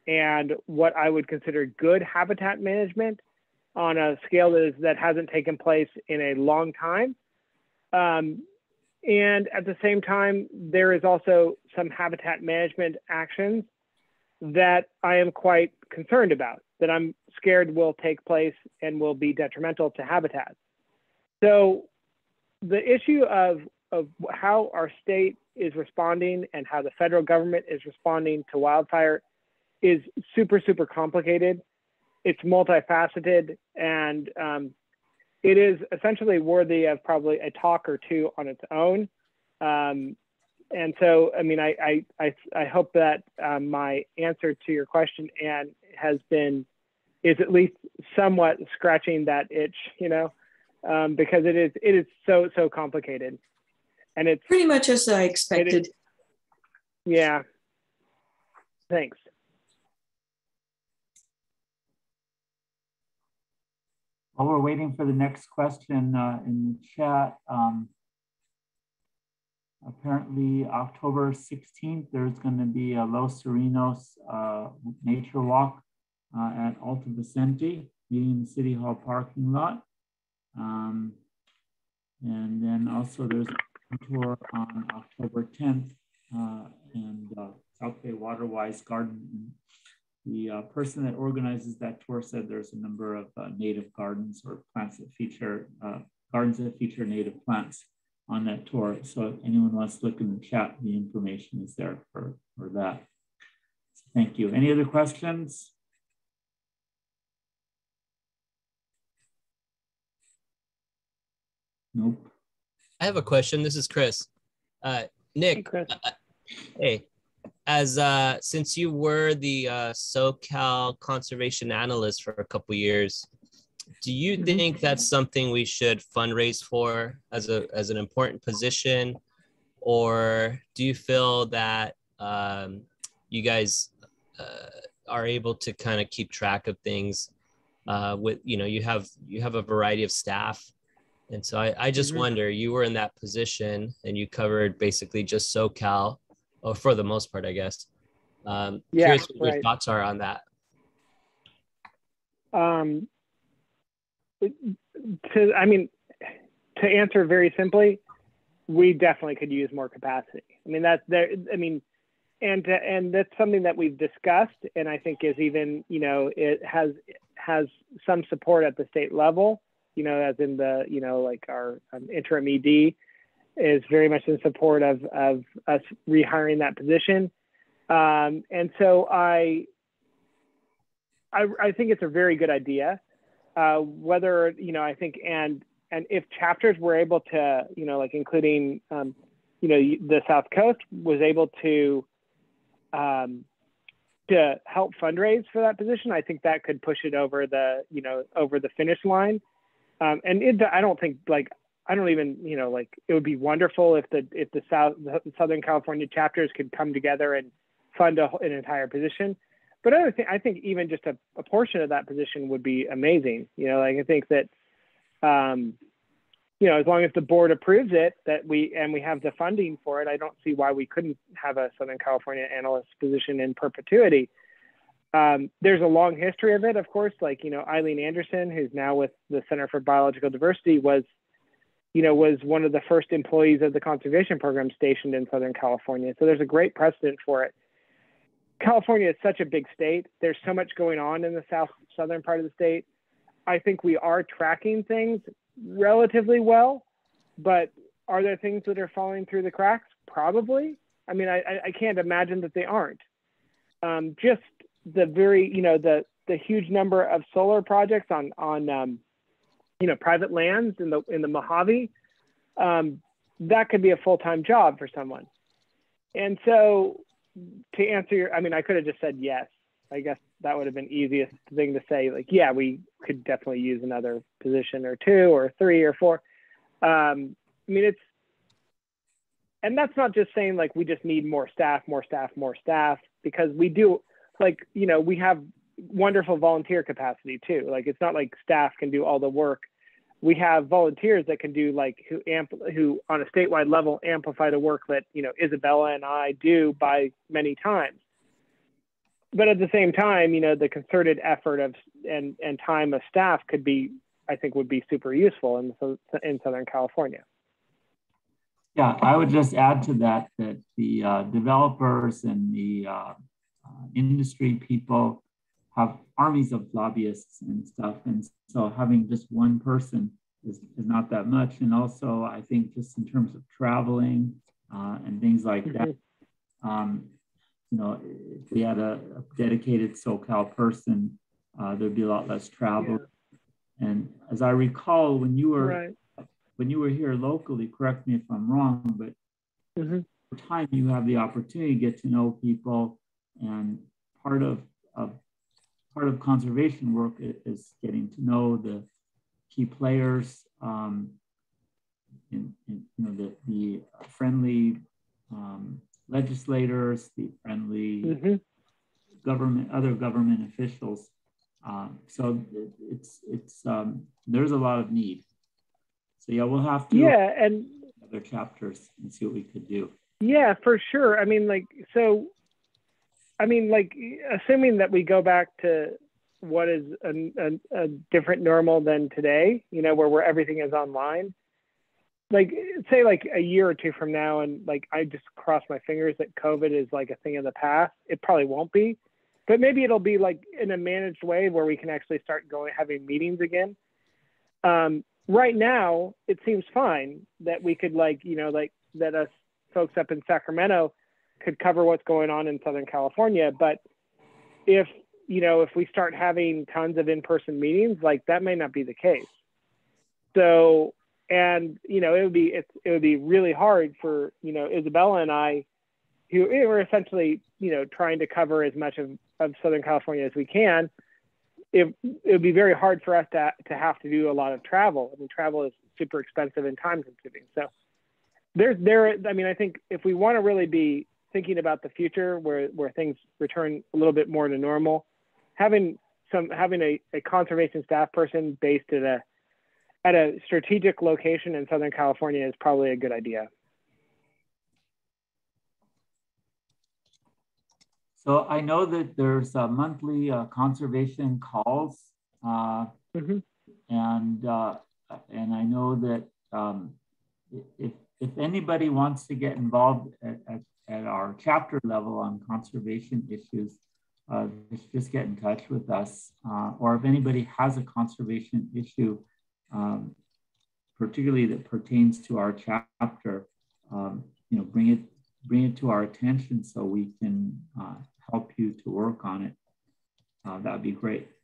and what I would consider good habitat management on a scale that is that hasn't taken place in a long time. Um, and at the same time, there is also some habitat management actions that I am quite concerned about, that I'm scared will take place and will be detrimental to habitats. So the issue of, of how our state is responding and how the federal government is responding to wildfire is super, super complicated. It's multifaceted and um, it is essentially worthy of probably a talk or two on its own. Um, and so, I mean, I, I, I, I hope that um, my answer to your question and has been, is at least somewhat scratching that itch, you know, um, because it is, it is so, so complicated. And it's pretty much as I expected. yeah. Thanks. While we're waiting for the next question uh, in the chat, um, apparently October 16th, there's going to be a Los Serenos uh, nature walk uh, at Alta Vicente, meeting the City Hall parking lot. Um, and then also there's a tour on October 10th uh, and uh, South Bay Waterwise Garden the uh, person that organizes that tour said there's a number of uh, native gardens or plants that feature uh, gardens that feature native plants on that tour. So if anyone wants to look in the chat, the information is there for, for that. So thank you. Any other questions? Nope. I have a question. This is Chris. Uh, Nick, hey, Chris. Uh, hey as uh, since you were the uh, SoCal conservation analyst for a couple years, do you mm-hmm. think that's something we should fundraise for as a as an important position, or do you feel that um, you guys uh, are able to kind of keep track of things uh, with you know you have you have a variety of staff and so I, I just mm-hmm. wonder you were in that position and you covered basically just SoCal or for the most part, I guess. Um, yeah, curious what right. your thoughts are on that. Um, to, I mean, to answer very simply, we definitely could use more capacity. I mean, that's there. I mean, and and that's something that we've discussed, and I think is even you know it has has some support at the state level. You know, as in the you know like our um, interim ED, is very much in support of, of us rehiring that position. Um, and so I, I, I, think it's a very good idea. Uh, whether, you know, I think, and, and if chapters were able to, you know, like including, um, you know, the South Coast was able to, um, to help fundraise for that position, I think that could push it over the, you know, over the finish line. Um, and it, I don't think like I don't even, you know, like it would be wonderful if the if the South the Southern California chapters could come together and fund a, an entire position. But I think I think even just a, a portion of that position would be amazing. You know, like I think that, um, you know, as long as the board approves it, that we and we have the funding for it, I don't see why we couldn't have a Southern California analyst position in perpetuity. Um, there's a long history of it, of course. Like you know, Ileene Anderson, who's now with the Center for Biological Diversity, was you know, was one of the first employees of the conservation program stationed in Southern California. So there's a great precedent for it. California is such a big state. There's so much going on in the south southern part of the state. I think we are tracking things relatively well, but are there things that are falling through the cracks? Probably. I mean, I, I can't imagine that they aren't. Um, just the very, you know, the the huge number of solar projects on on um, you know, private lands in the in the Mojave, um, that could be a full time job for someone. And so, to answer your, I mean, I could have just said yes. I guess that would have been easiest thing to say. Like, yeah, we could definitely use another position or two or three or four. Um, I mean, it's, and that's not just saying like we just need more staff, more staff, more staff, because we do, like, you know, we have wonderful volunteer capacity too. Like it's not like staff can do all the work. We have volunteers that can do like who amp who on a statewide level amplify the work that you know Isabella and I do by many times. But at the same time, you know, the concerted effort of and and time of staff could be, I think, would be super useful in in Southern California. Yeah, I would just add to that that the uh, developers and the uh, uh, industry people have armies of lobbyists and stuff. And so having just one person is, is not that much. And also, I think just in terms of traveling uh, and things like that, mm-hmm. um, you know, if we had a, a dedicated SoCal person, uh, there'd be a lot less travel. Yeah. And as I recall, when you were right. when you were here locally, correct me if I'm wrong, but mm-hmm. over time you have the opportunity to get to know people, and part of, of part of conservation work is getting to know the key players, um, in, in, you know, the, the friendly um, legislators, the friendly mm-hmm. government, other government officials. Um, so it's it's um, there's a lot of need. So yeah, we'll have to yeah and other chapters and see what we could do. Yeah, for sure. I mean, like so I mean, like, assuming that we go back to what is a, a, a, different normal than today, you know, where, where everything is online. Like, say, like a year or two from now, and like, I just cross my fingers that COVID is like a thing of the past. It probably won't be, but maybe it'll be like in a managed way where we can actually start going having meetings again. Um, right now, it seems fine that we could, like, you know, like that us folks up in Sacramento could cover what's going on in Southern California. But if you know, if we start having tons of in-person meetings, like that may not be the case. So, and you know, it would be it, it would be really hard for you know Isabella and I, who were essentially you know trying to cover as much of, of Southern California as we can. It, it would be very hard for us to, to have to do a lot of travel. I mean, travel is super expensive and time consuming. So there's there. I mean, I think if we want to really be thinking about the future where, where things return a little bit more to normal, having some having a, a conservation staff person based at a at a strategic location in Southern California is probably a good idea. So I know that there's uh, monthly uh, conservation calls, uh, mm-hmm. and uh, and I know that um, if if anybody wants to get involved at, at at our chapter level on conservation issues, uh, just get in touch with us. Uh, or if anybody has a conservation issue, um, particularly that pertains to our chapter, um, you know, bring it bring it to our attention so we can uh, help you to work on it. Uh, that'd be great.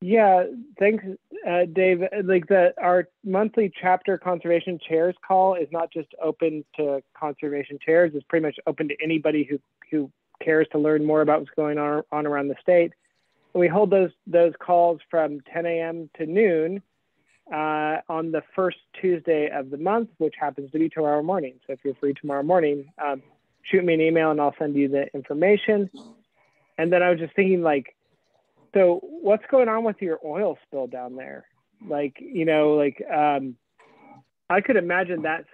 Yeah, thanks, uh, Dave. Like the our monthly chapter conservation chairs call is not just open to conservation chairs; it's pretty much open to anybody who who cares to learn more about what's going on on around the state. We hold those those calls from 10 a.m. to noon uh, on the first Tuesday of the month, which happens to be tomorrow morning. So if you're free tomorrow morning, um, shoot me an email and I'll send you the information. And then I was just thinking, like, so what's going on with your oil spill down there? Like, you know, like um, I could imagine that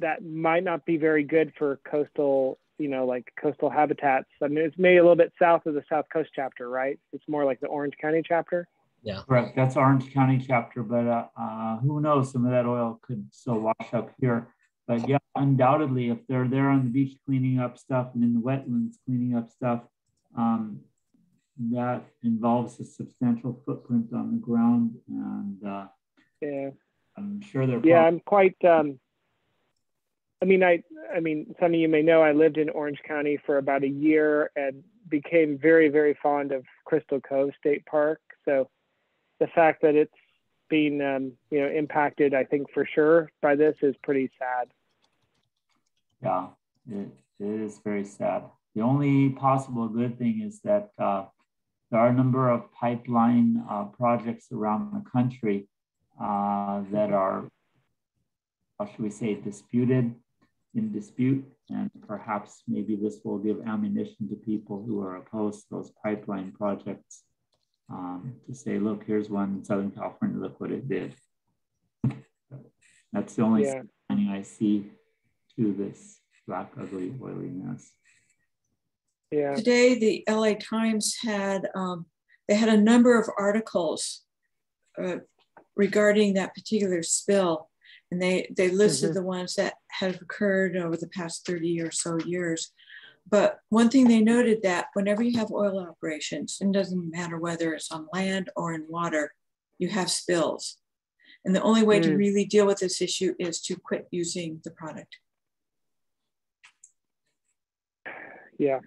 that might not be very good for coastal, you know, like coastal habitats. I mean, it's maybe a little bit south of the South Coast chapter, right? It's more like the Orange County chapter. Yeah. Correct. That's Orange County chapter, but uh, uh, who knows? Some of that oil could still wash up here. But yeah, undoubtedly, if they're there on the beach cleaning up stuff and in the wetlands cleaning up stuff, um, that involves a substantial footprint on the ground. And uh, yeah, I'm sure they're. Yeah, I'm quite. Um, I mean, I, I mean, some of you may know I lived in Orange County for about a year and became very, very fond of Crystal Cove State Park. So the fact that it's being um, you know impacted, I think for sure by this is pretty sad. Yeah, it, it is very sad. The only possible good thing is that uh, there are a number of pipeline uh, projects around the country uh, that are, how should we say, disputed, in dispute, and perhaps maybe this will give ammunition to people who are opposed to those pipeline projects um, to say, look, here's one in Southern California, look what it did. That's the only yeah. thing I see to this black, ugly, oily mess. Yeah. Today, the LA Times had um, they had a number of articles uh, regarding that particular spill, and they they listed mm-hmm. the ones that have occurred over the past thirty or so years. But one thing they noted that whenever you have oil operations, it doesn't matter whether it's on land or in water, you have spills. And the only way mm. to really deal with this issue is to quit using the product. Yeah.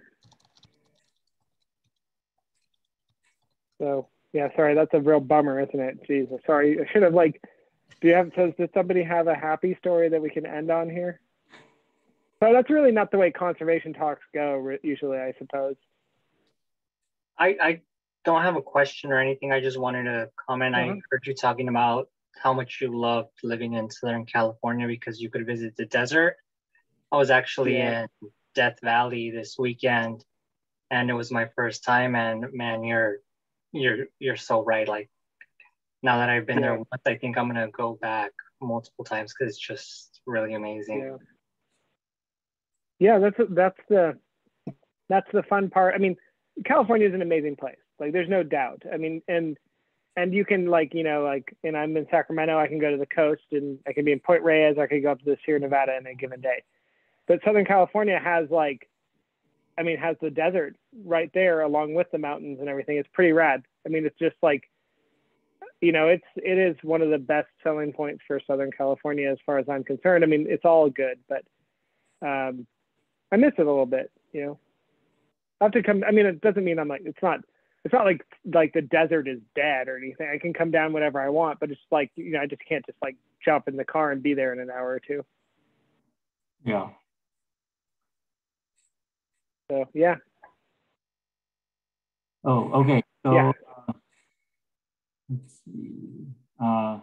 So yeah, sorry, that's a real bummer, isn't it? Jesus, sorry. I should have like do you have does, does somebody have a happy story that we can end on here? So that's really not the way conservation talks go usually, I suppose. I, I don't have a question or anything. I just wanted to comment. Uh-huh. I heard you talking about how much you loved living in Southern California because you could visit the desert. I was actually yeah. in Death Valley this weekend and it was my first time and man, you're you're you're so right. Like now that I've been yeah. there once, I think I'm gonna go back multiple times because it's just really amazing. Yeah yeah, that's that's the that's the fun part. I mean, California is an amazing place. Like, there's no doubt. I mean, and and you can like you know like and I'm in Sacramento. I can go to the coast and I can be in Point Reyes. I could go up to the Sierra Nevada in a given day. But Southern California has like, I mean, has the desert right there along with the mountains and everything. It's pretty rad. I mean, it's just like, you know, it's it is one of the best selling points for Southern California as far as I'm concerned. I mean, it's all good, but um, I miss it a little bit, you know. I have to come. I mean, it doesn't mean I'm like it's not. It's not like like the desert is dead or anything. I can come down whenever I want, but it's like you know I just can't just like jump in the car and be there in an hour or two. Yeah. So yeah. Oh, okay. So yeah. uh, let's see. Uh,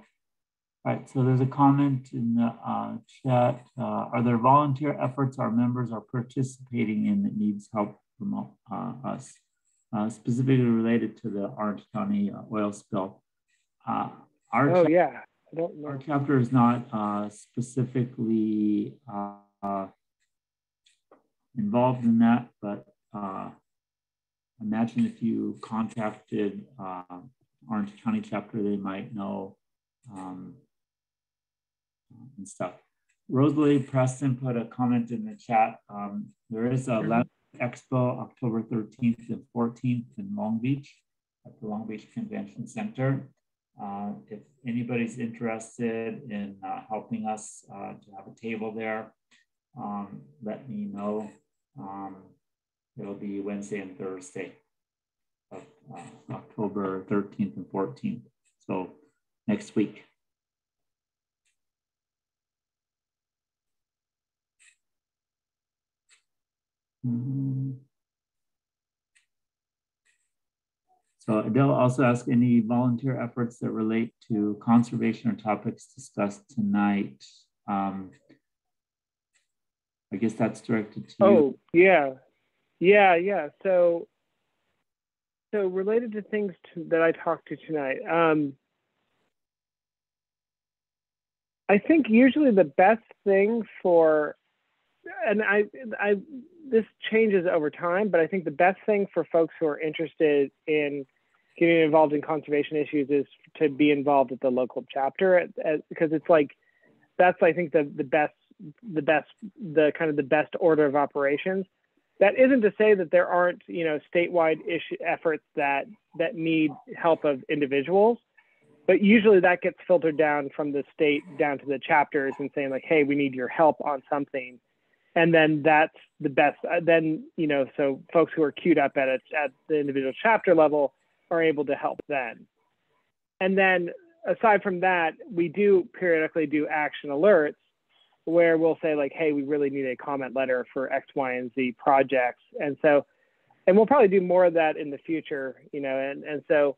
right, so there's a comment in the uh, chat. Uh, are there volunteer efforts our members are participating in that needs help from uh, us, uh, specifically related to the Orange County uh, oil spill? Uh, our oh, yeah. I don't know. Our chapter is not specifically involved in that, but imagine if you contacted Orange County chapter, they might know um, and stuff. Rosalie Preston put a comment in the chat. Um, there is a Expo October 13th and 14th in Long Beach at the Long Beach Convention Center. Uh, if anybody's interested in uh, helping us uh, to have a table there, um, let me know. Um, it'll be Wednesday and Thursday of uh, October 13th and 14th. So next week. So Adele also asked any volunteer efforts that relate to conservation or topics discussed tonight. Um, I guess that's directed to Oh, yeah. Yeah, yeah. So so related to things to, that I talked to tonight, um, I think usually the best thing for, and I, I, this changes over time, but I think the best thing for folks who are interested in getting involved in conservation issues is to be involved at the local chapter because it's like, that's I think the the best, the best, the kind of the best order of operations. That isn't to say that there aren't you know statewide issue efforts that that need help of individuals but usually that gets filtered down from the state down to the chapters and saying like hey we need your help on something. And then that's the best uh, then you know so folks who are queued up at it at the individual chapter level are able to help then. And then aside from that we do periodically do action alerts where we'll say like, hey, we really need a comment letter for X, Y, and Z projects. And so, and we'll probably do more of that in the future, you know, and, and so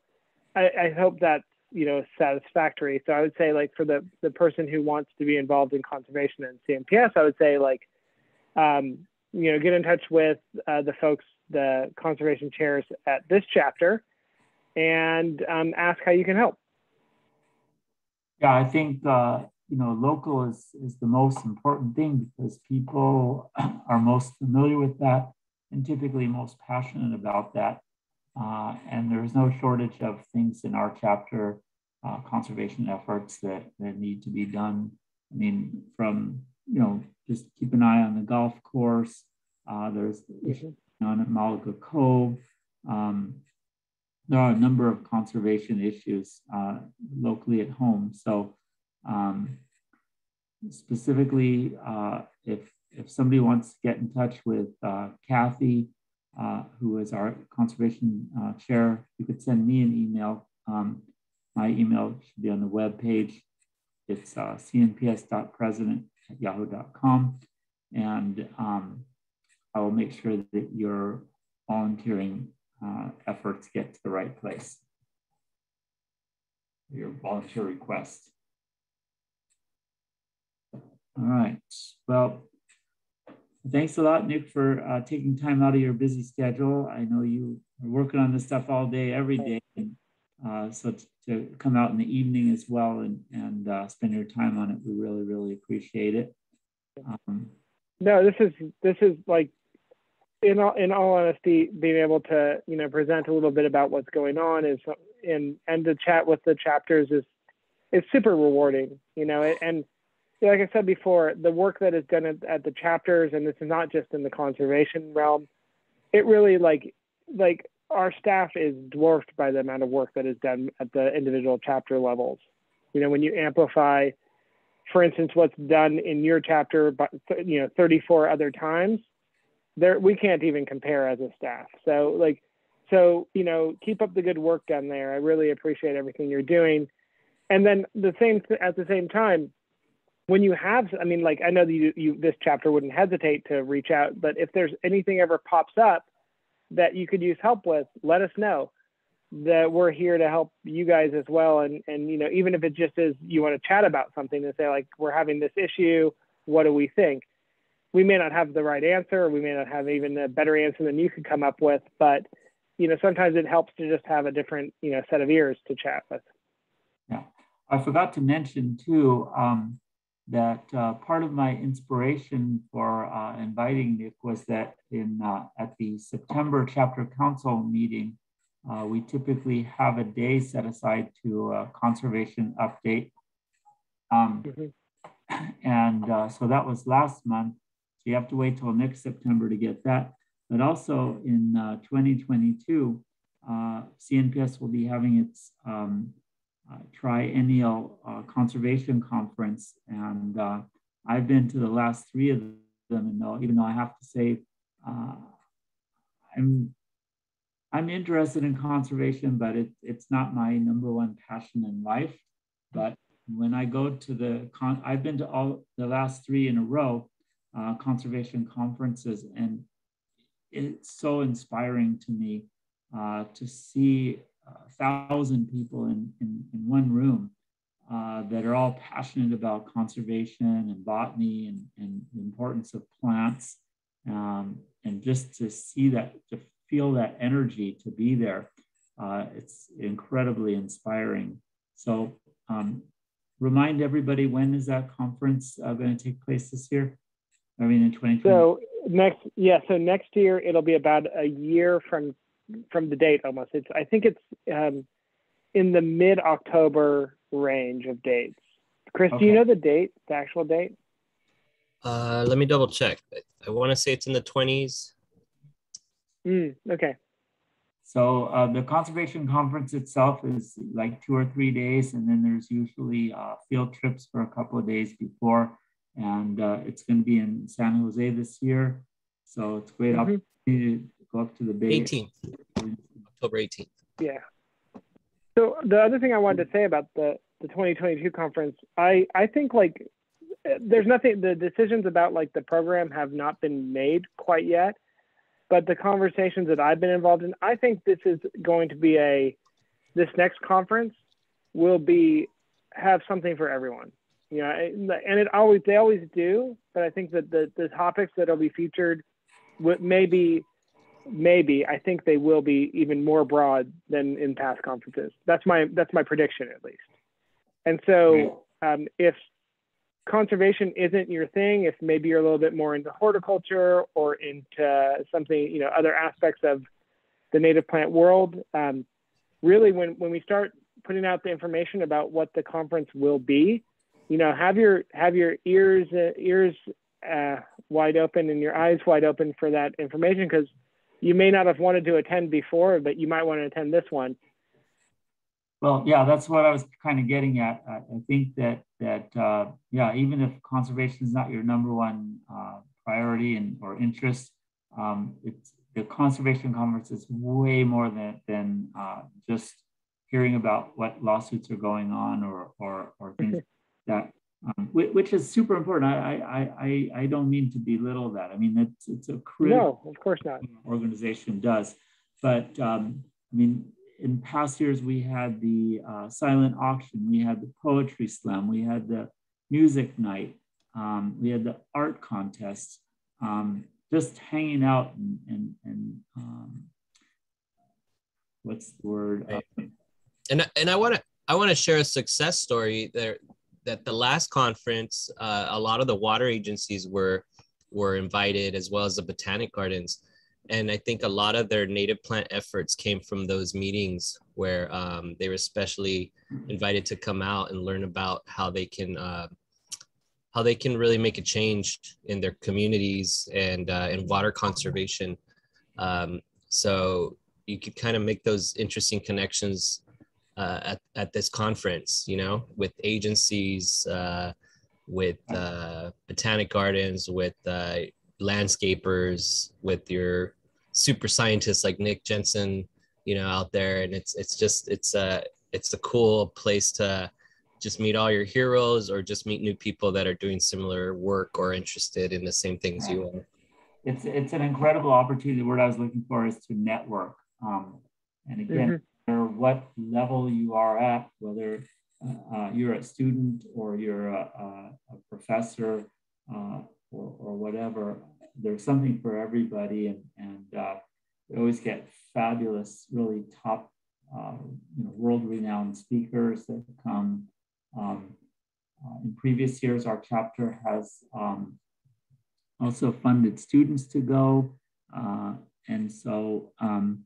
I, I hope that's, you know, satisfactory. So I would say like for the, the person who wants to be involved in conservation and CNPS, I would say like, um, you know, get in touch with uh, the folks, the conservation chairs at this chapter and um, ask how you can help. Yeah, I think uh, you know, local is, is the most important thing because people <clears throat> are most familiar with that and typically most passionate about that. Uh, and there's no shortage of things in our chapter, uh, conservation efforts that, that need to be done. I mean, from, you know, just keep an eye on the golf course. Uh, there's mm-hmm. on at Malaga Cove. Um, there are a number of conservation issues uh, locally at home. So um, specifically, uh, if, if somebody wants to get in touch with uh, Kathy, uh, who is our conservation uh, chair, you could send me an email. Um, my email should be on the web page. It's uh, cnps.president at yahoo.com. And um, I will make sure that your volunteering uh, efforts get to the right place. Your volunteer request. All right. Well, thanks a lot, Nick, for uh, taking time out of your busy schedule. I know you are working on this stuff all day, every day. And, uh, so to come out in the evening as well and, and uh, spend your time on it, we really, really appreciate it. Um, no, this is this is like in all in all honesty, being able to you know present a little bit about what's going on is and and to chat with the chapters is is super rewarding, you know, and like I said before, the work that is done at, at the chapters, and this is not just in the conservation realm, it really like like our staff is dwarfed by the amount of work that is done at the individual chapter levels. You know, when you amplify, for instance, what's done in your chapter, but you know, 34 other times, there we can't even compare as a staff. So like, so you know, keep up the good work done there. I really appreciate everything you're doing. And then the same at the same time, when you have, I mean, like I know that you, you this chapter wouldn't hesitate to reach out, but if there's anything ever pops up that you could use help with, let us know. That we're here to help you guys as well, and and you know even if it just is you want to chat about something and say like we're having this issue, what do we think? We may not have the right answer, we may not have even a better answer than you could come up with, but you know sometimes it helps to just have a different you know set of ears to chat with. Yeah, I forgot to mention too. Um, that uh, part of my inspiration for uh, inviting Nick was that in uh, at the September chapter council meeting, uh, we typically have a day set aside to a conservation update. Um, mm-hmm. And uh, so that was last month. So you have to wait till next September to get that. But also in uh, 2022, CNPS will be having its um, uh, triennial uh, conservation conference. And uh, I've been to the last three of them, and though, even though I have to say, uh, I'm I'm interested in conservation, but it, it's not my number one passion in life. But when I go to the con, I've been to all the last three in a row conservation conferences, and it's so inspiring to me uh, to see thousand people in, in, in one room uh, that are all passionate about conservation and botany and, and the importance of plants. Um, and just to see that, to feel that energy to be there, uh, it's incredibly inspiring. So um, remind everybody, when is that conference uh, going to take place this year? I mean, in 2020? So next, yeah, so next year it'll be about a year from from the date almost. It's I think it's um, in the mid October range of dates. Chris, okay. do you know the date, the actual date? Uh, let me double check. I, I want to say it's in the 20s. Mm, okay. So uh, the conservation conference itself is like two or three days, and then there's usually uh, field trips for a couple of days before, and uh, it's going to be in San Jose this year. So it's a great mm-hmm. opportunity go up to the Bay. 18th, October 18th. Yeah. So the other thing I wanted to say about the the 2022 conference, I I think like there's nothing the decisions about like the program have not been made quite yet, but the conversations that I've been involved in, I think this is going to be a this next conference will be have something for everyone. You know, and it always they always do, but I think that the the topics that will be featured may be maybe I think they will be even more broad than in past conferences. That's my that's my prediction at least. And so um, if conservation isn't your thing, if maybe you're a little bit more into horticulture or into something you know other aspects of the native plant world, um, really when when we start putting out the information about what the conference will be, you know have your have your ears uh, ears uh, wide open and your eyes wide open for that information because you may not have wanted to attend before, but you might want to attend this one. Well, yeah, that's what I was kind of getting at. I, think that that uh, yeah, even if conservation is not your number one uh, priority and or interest, um, it's the conservation conference is way more than than uh, just hearing about what lawsuits are going on or or, or things that um, which is super important. I, I, I, I don't mean to belittle that. I mean, it's, it's a critical no, of course not. organization does. But um, I mean, in past years, we had the uh, silent auction, we had the poetry slam, we had the music night, um, we had the art contest, um, just hanging out and, and, and um, what's the word? Right. And, and I want to I want to share a success story there that the last conference, uh, a lot of the water agencies were were invited, as well as the botanic gardens, and I think a lot of their native plant efforts came from those meetings where um, they were especially invited to come out and learn about how they can uh, how they can really make a change in their communities and uh, in water conservation. Um, so you could kind of make those interesting connections uh, at, at this conference, you know, with agencies, uh, with uh, botanic gardens, with uh, landscapers, with your super scientists like Nick Jensen, you know, out there. And it's, it's just, it's a, it's a cool place to just meet all your heroes or just meet new people that are doing similar work or interested in the same things you are. It's, it's an incredible opportunity. The word I was looking for is to network. Um, and again, mm-hmm what level you are at, whether uh, uh, you're a student or you're a, a, professor uh, or, or, whatever, there's something for everybody. And, and uh, we always get fabulous, really top, uh, you know, world-renowned speakers that come. Um, uh, in previous years, our chapter has um, also funded students to go. and so um,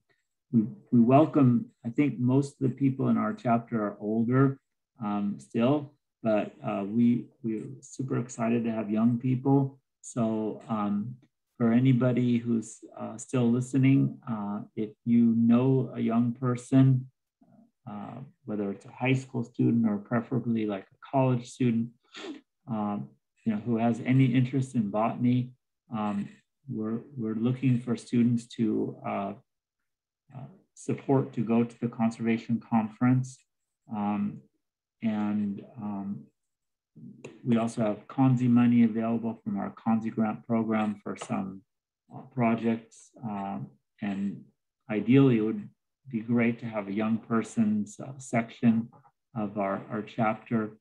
we, we welcome, I think most of the people in our chapter are older um, still, but uh, we, we're super excited to have young people. So um, for anybody who's uh, still listening, uh, if you know a young person, uh, whether it's a high school student or preferably like a college student, um, you know, who has any interest in botany, um, we're, we're looking for students to uh, support to go to the conservation conference. Um, and um, we also have Consi money available from our Consi grant program for some uh, projects. Um, and ideally, it would be great to have a young person's uh, section of our, our chapter.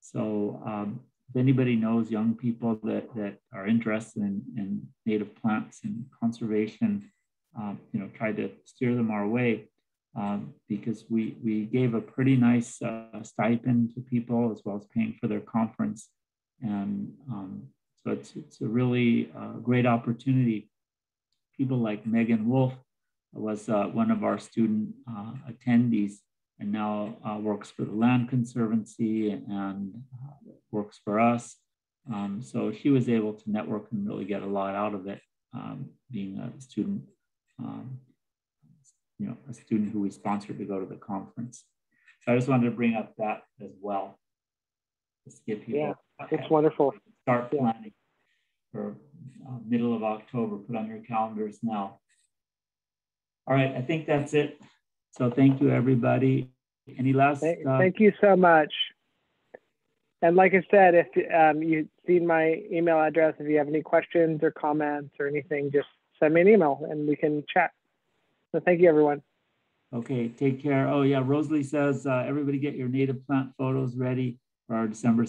So um, if anybody knows young people that, that are interested in, in native plants and conservation, um, you know, tried to steer them our way um, because we, we gave a pretty nice uh, stipend to people as well as paying for their conference. And um, so it's, it's a really uh, great opportunity. People like Megan Wolf was uh, one of our student uh, attendees and now uh, works for the Land Conservancy and uh, works for us. Um, so she was able to network and really get a lot out of it, um, being a student, um, you know, a student who we sponsored to go to the conference. So I just wanted to bring up that as well. Just give people. Yeah, it's wonderful. Start planning yeah. for uh, middle of October. Put on your calendars now. All right, I think that's it. So thank you, everybody. Any last? Thank, uh, thank you so much. And like I said, if um, you've seen my email address, if you have any questions or comments or anything, just send me an email and we can chat. So thank you, everyone. Okay, take care. Oh yeah, Rosalie says, uh, everybody get your native plant photos ready for our December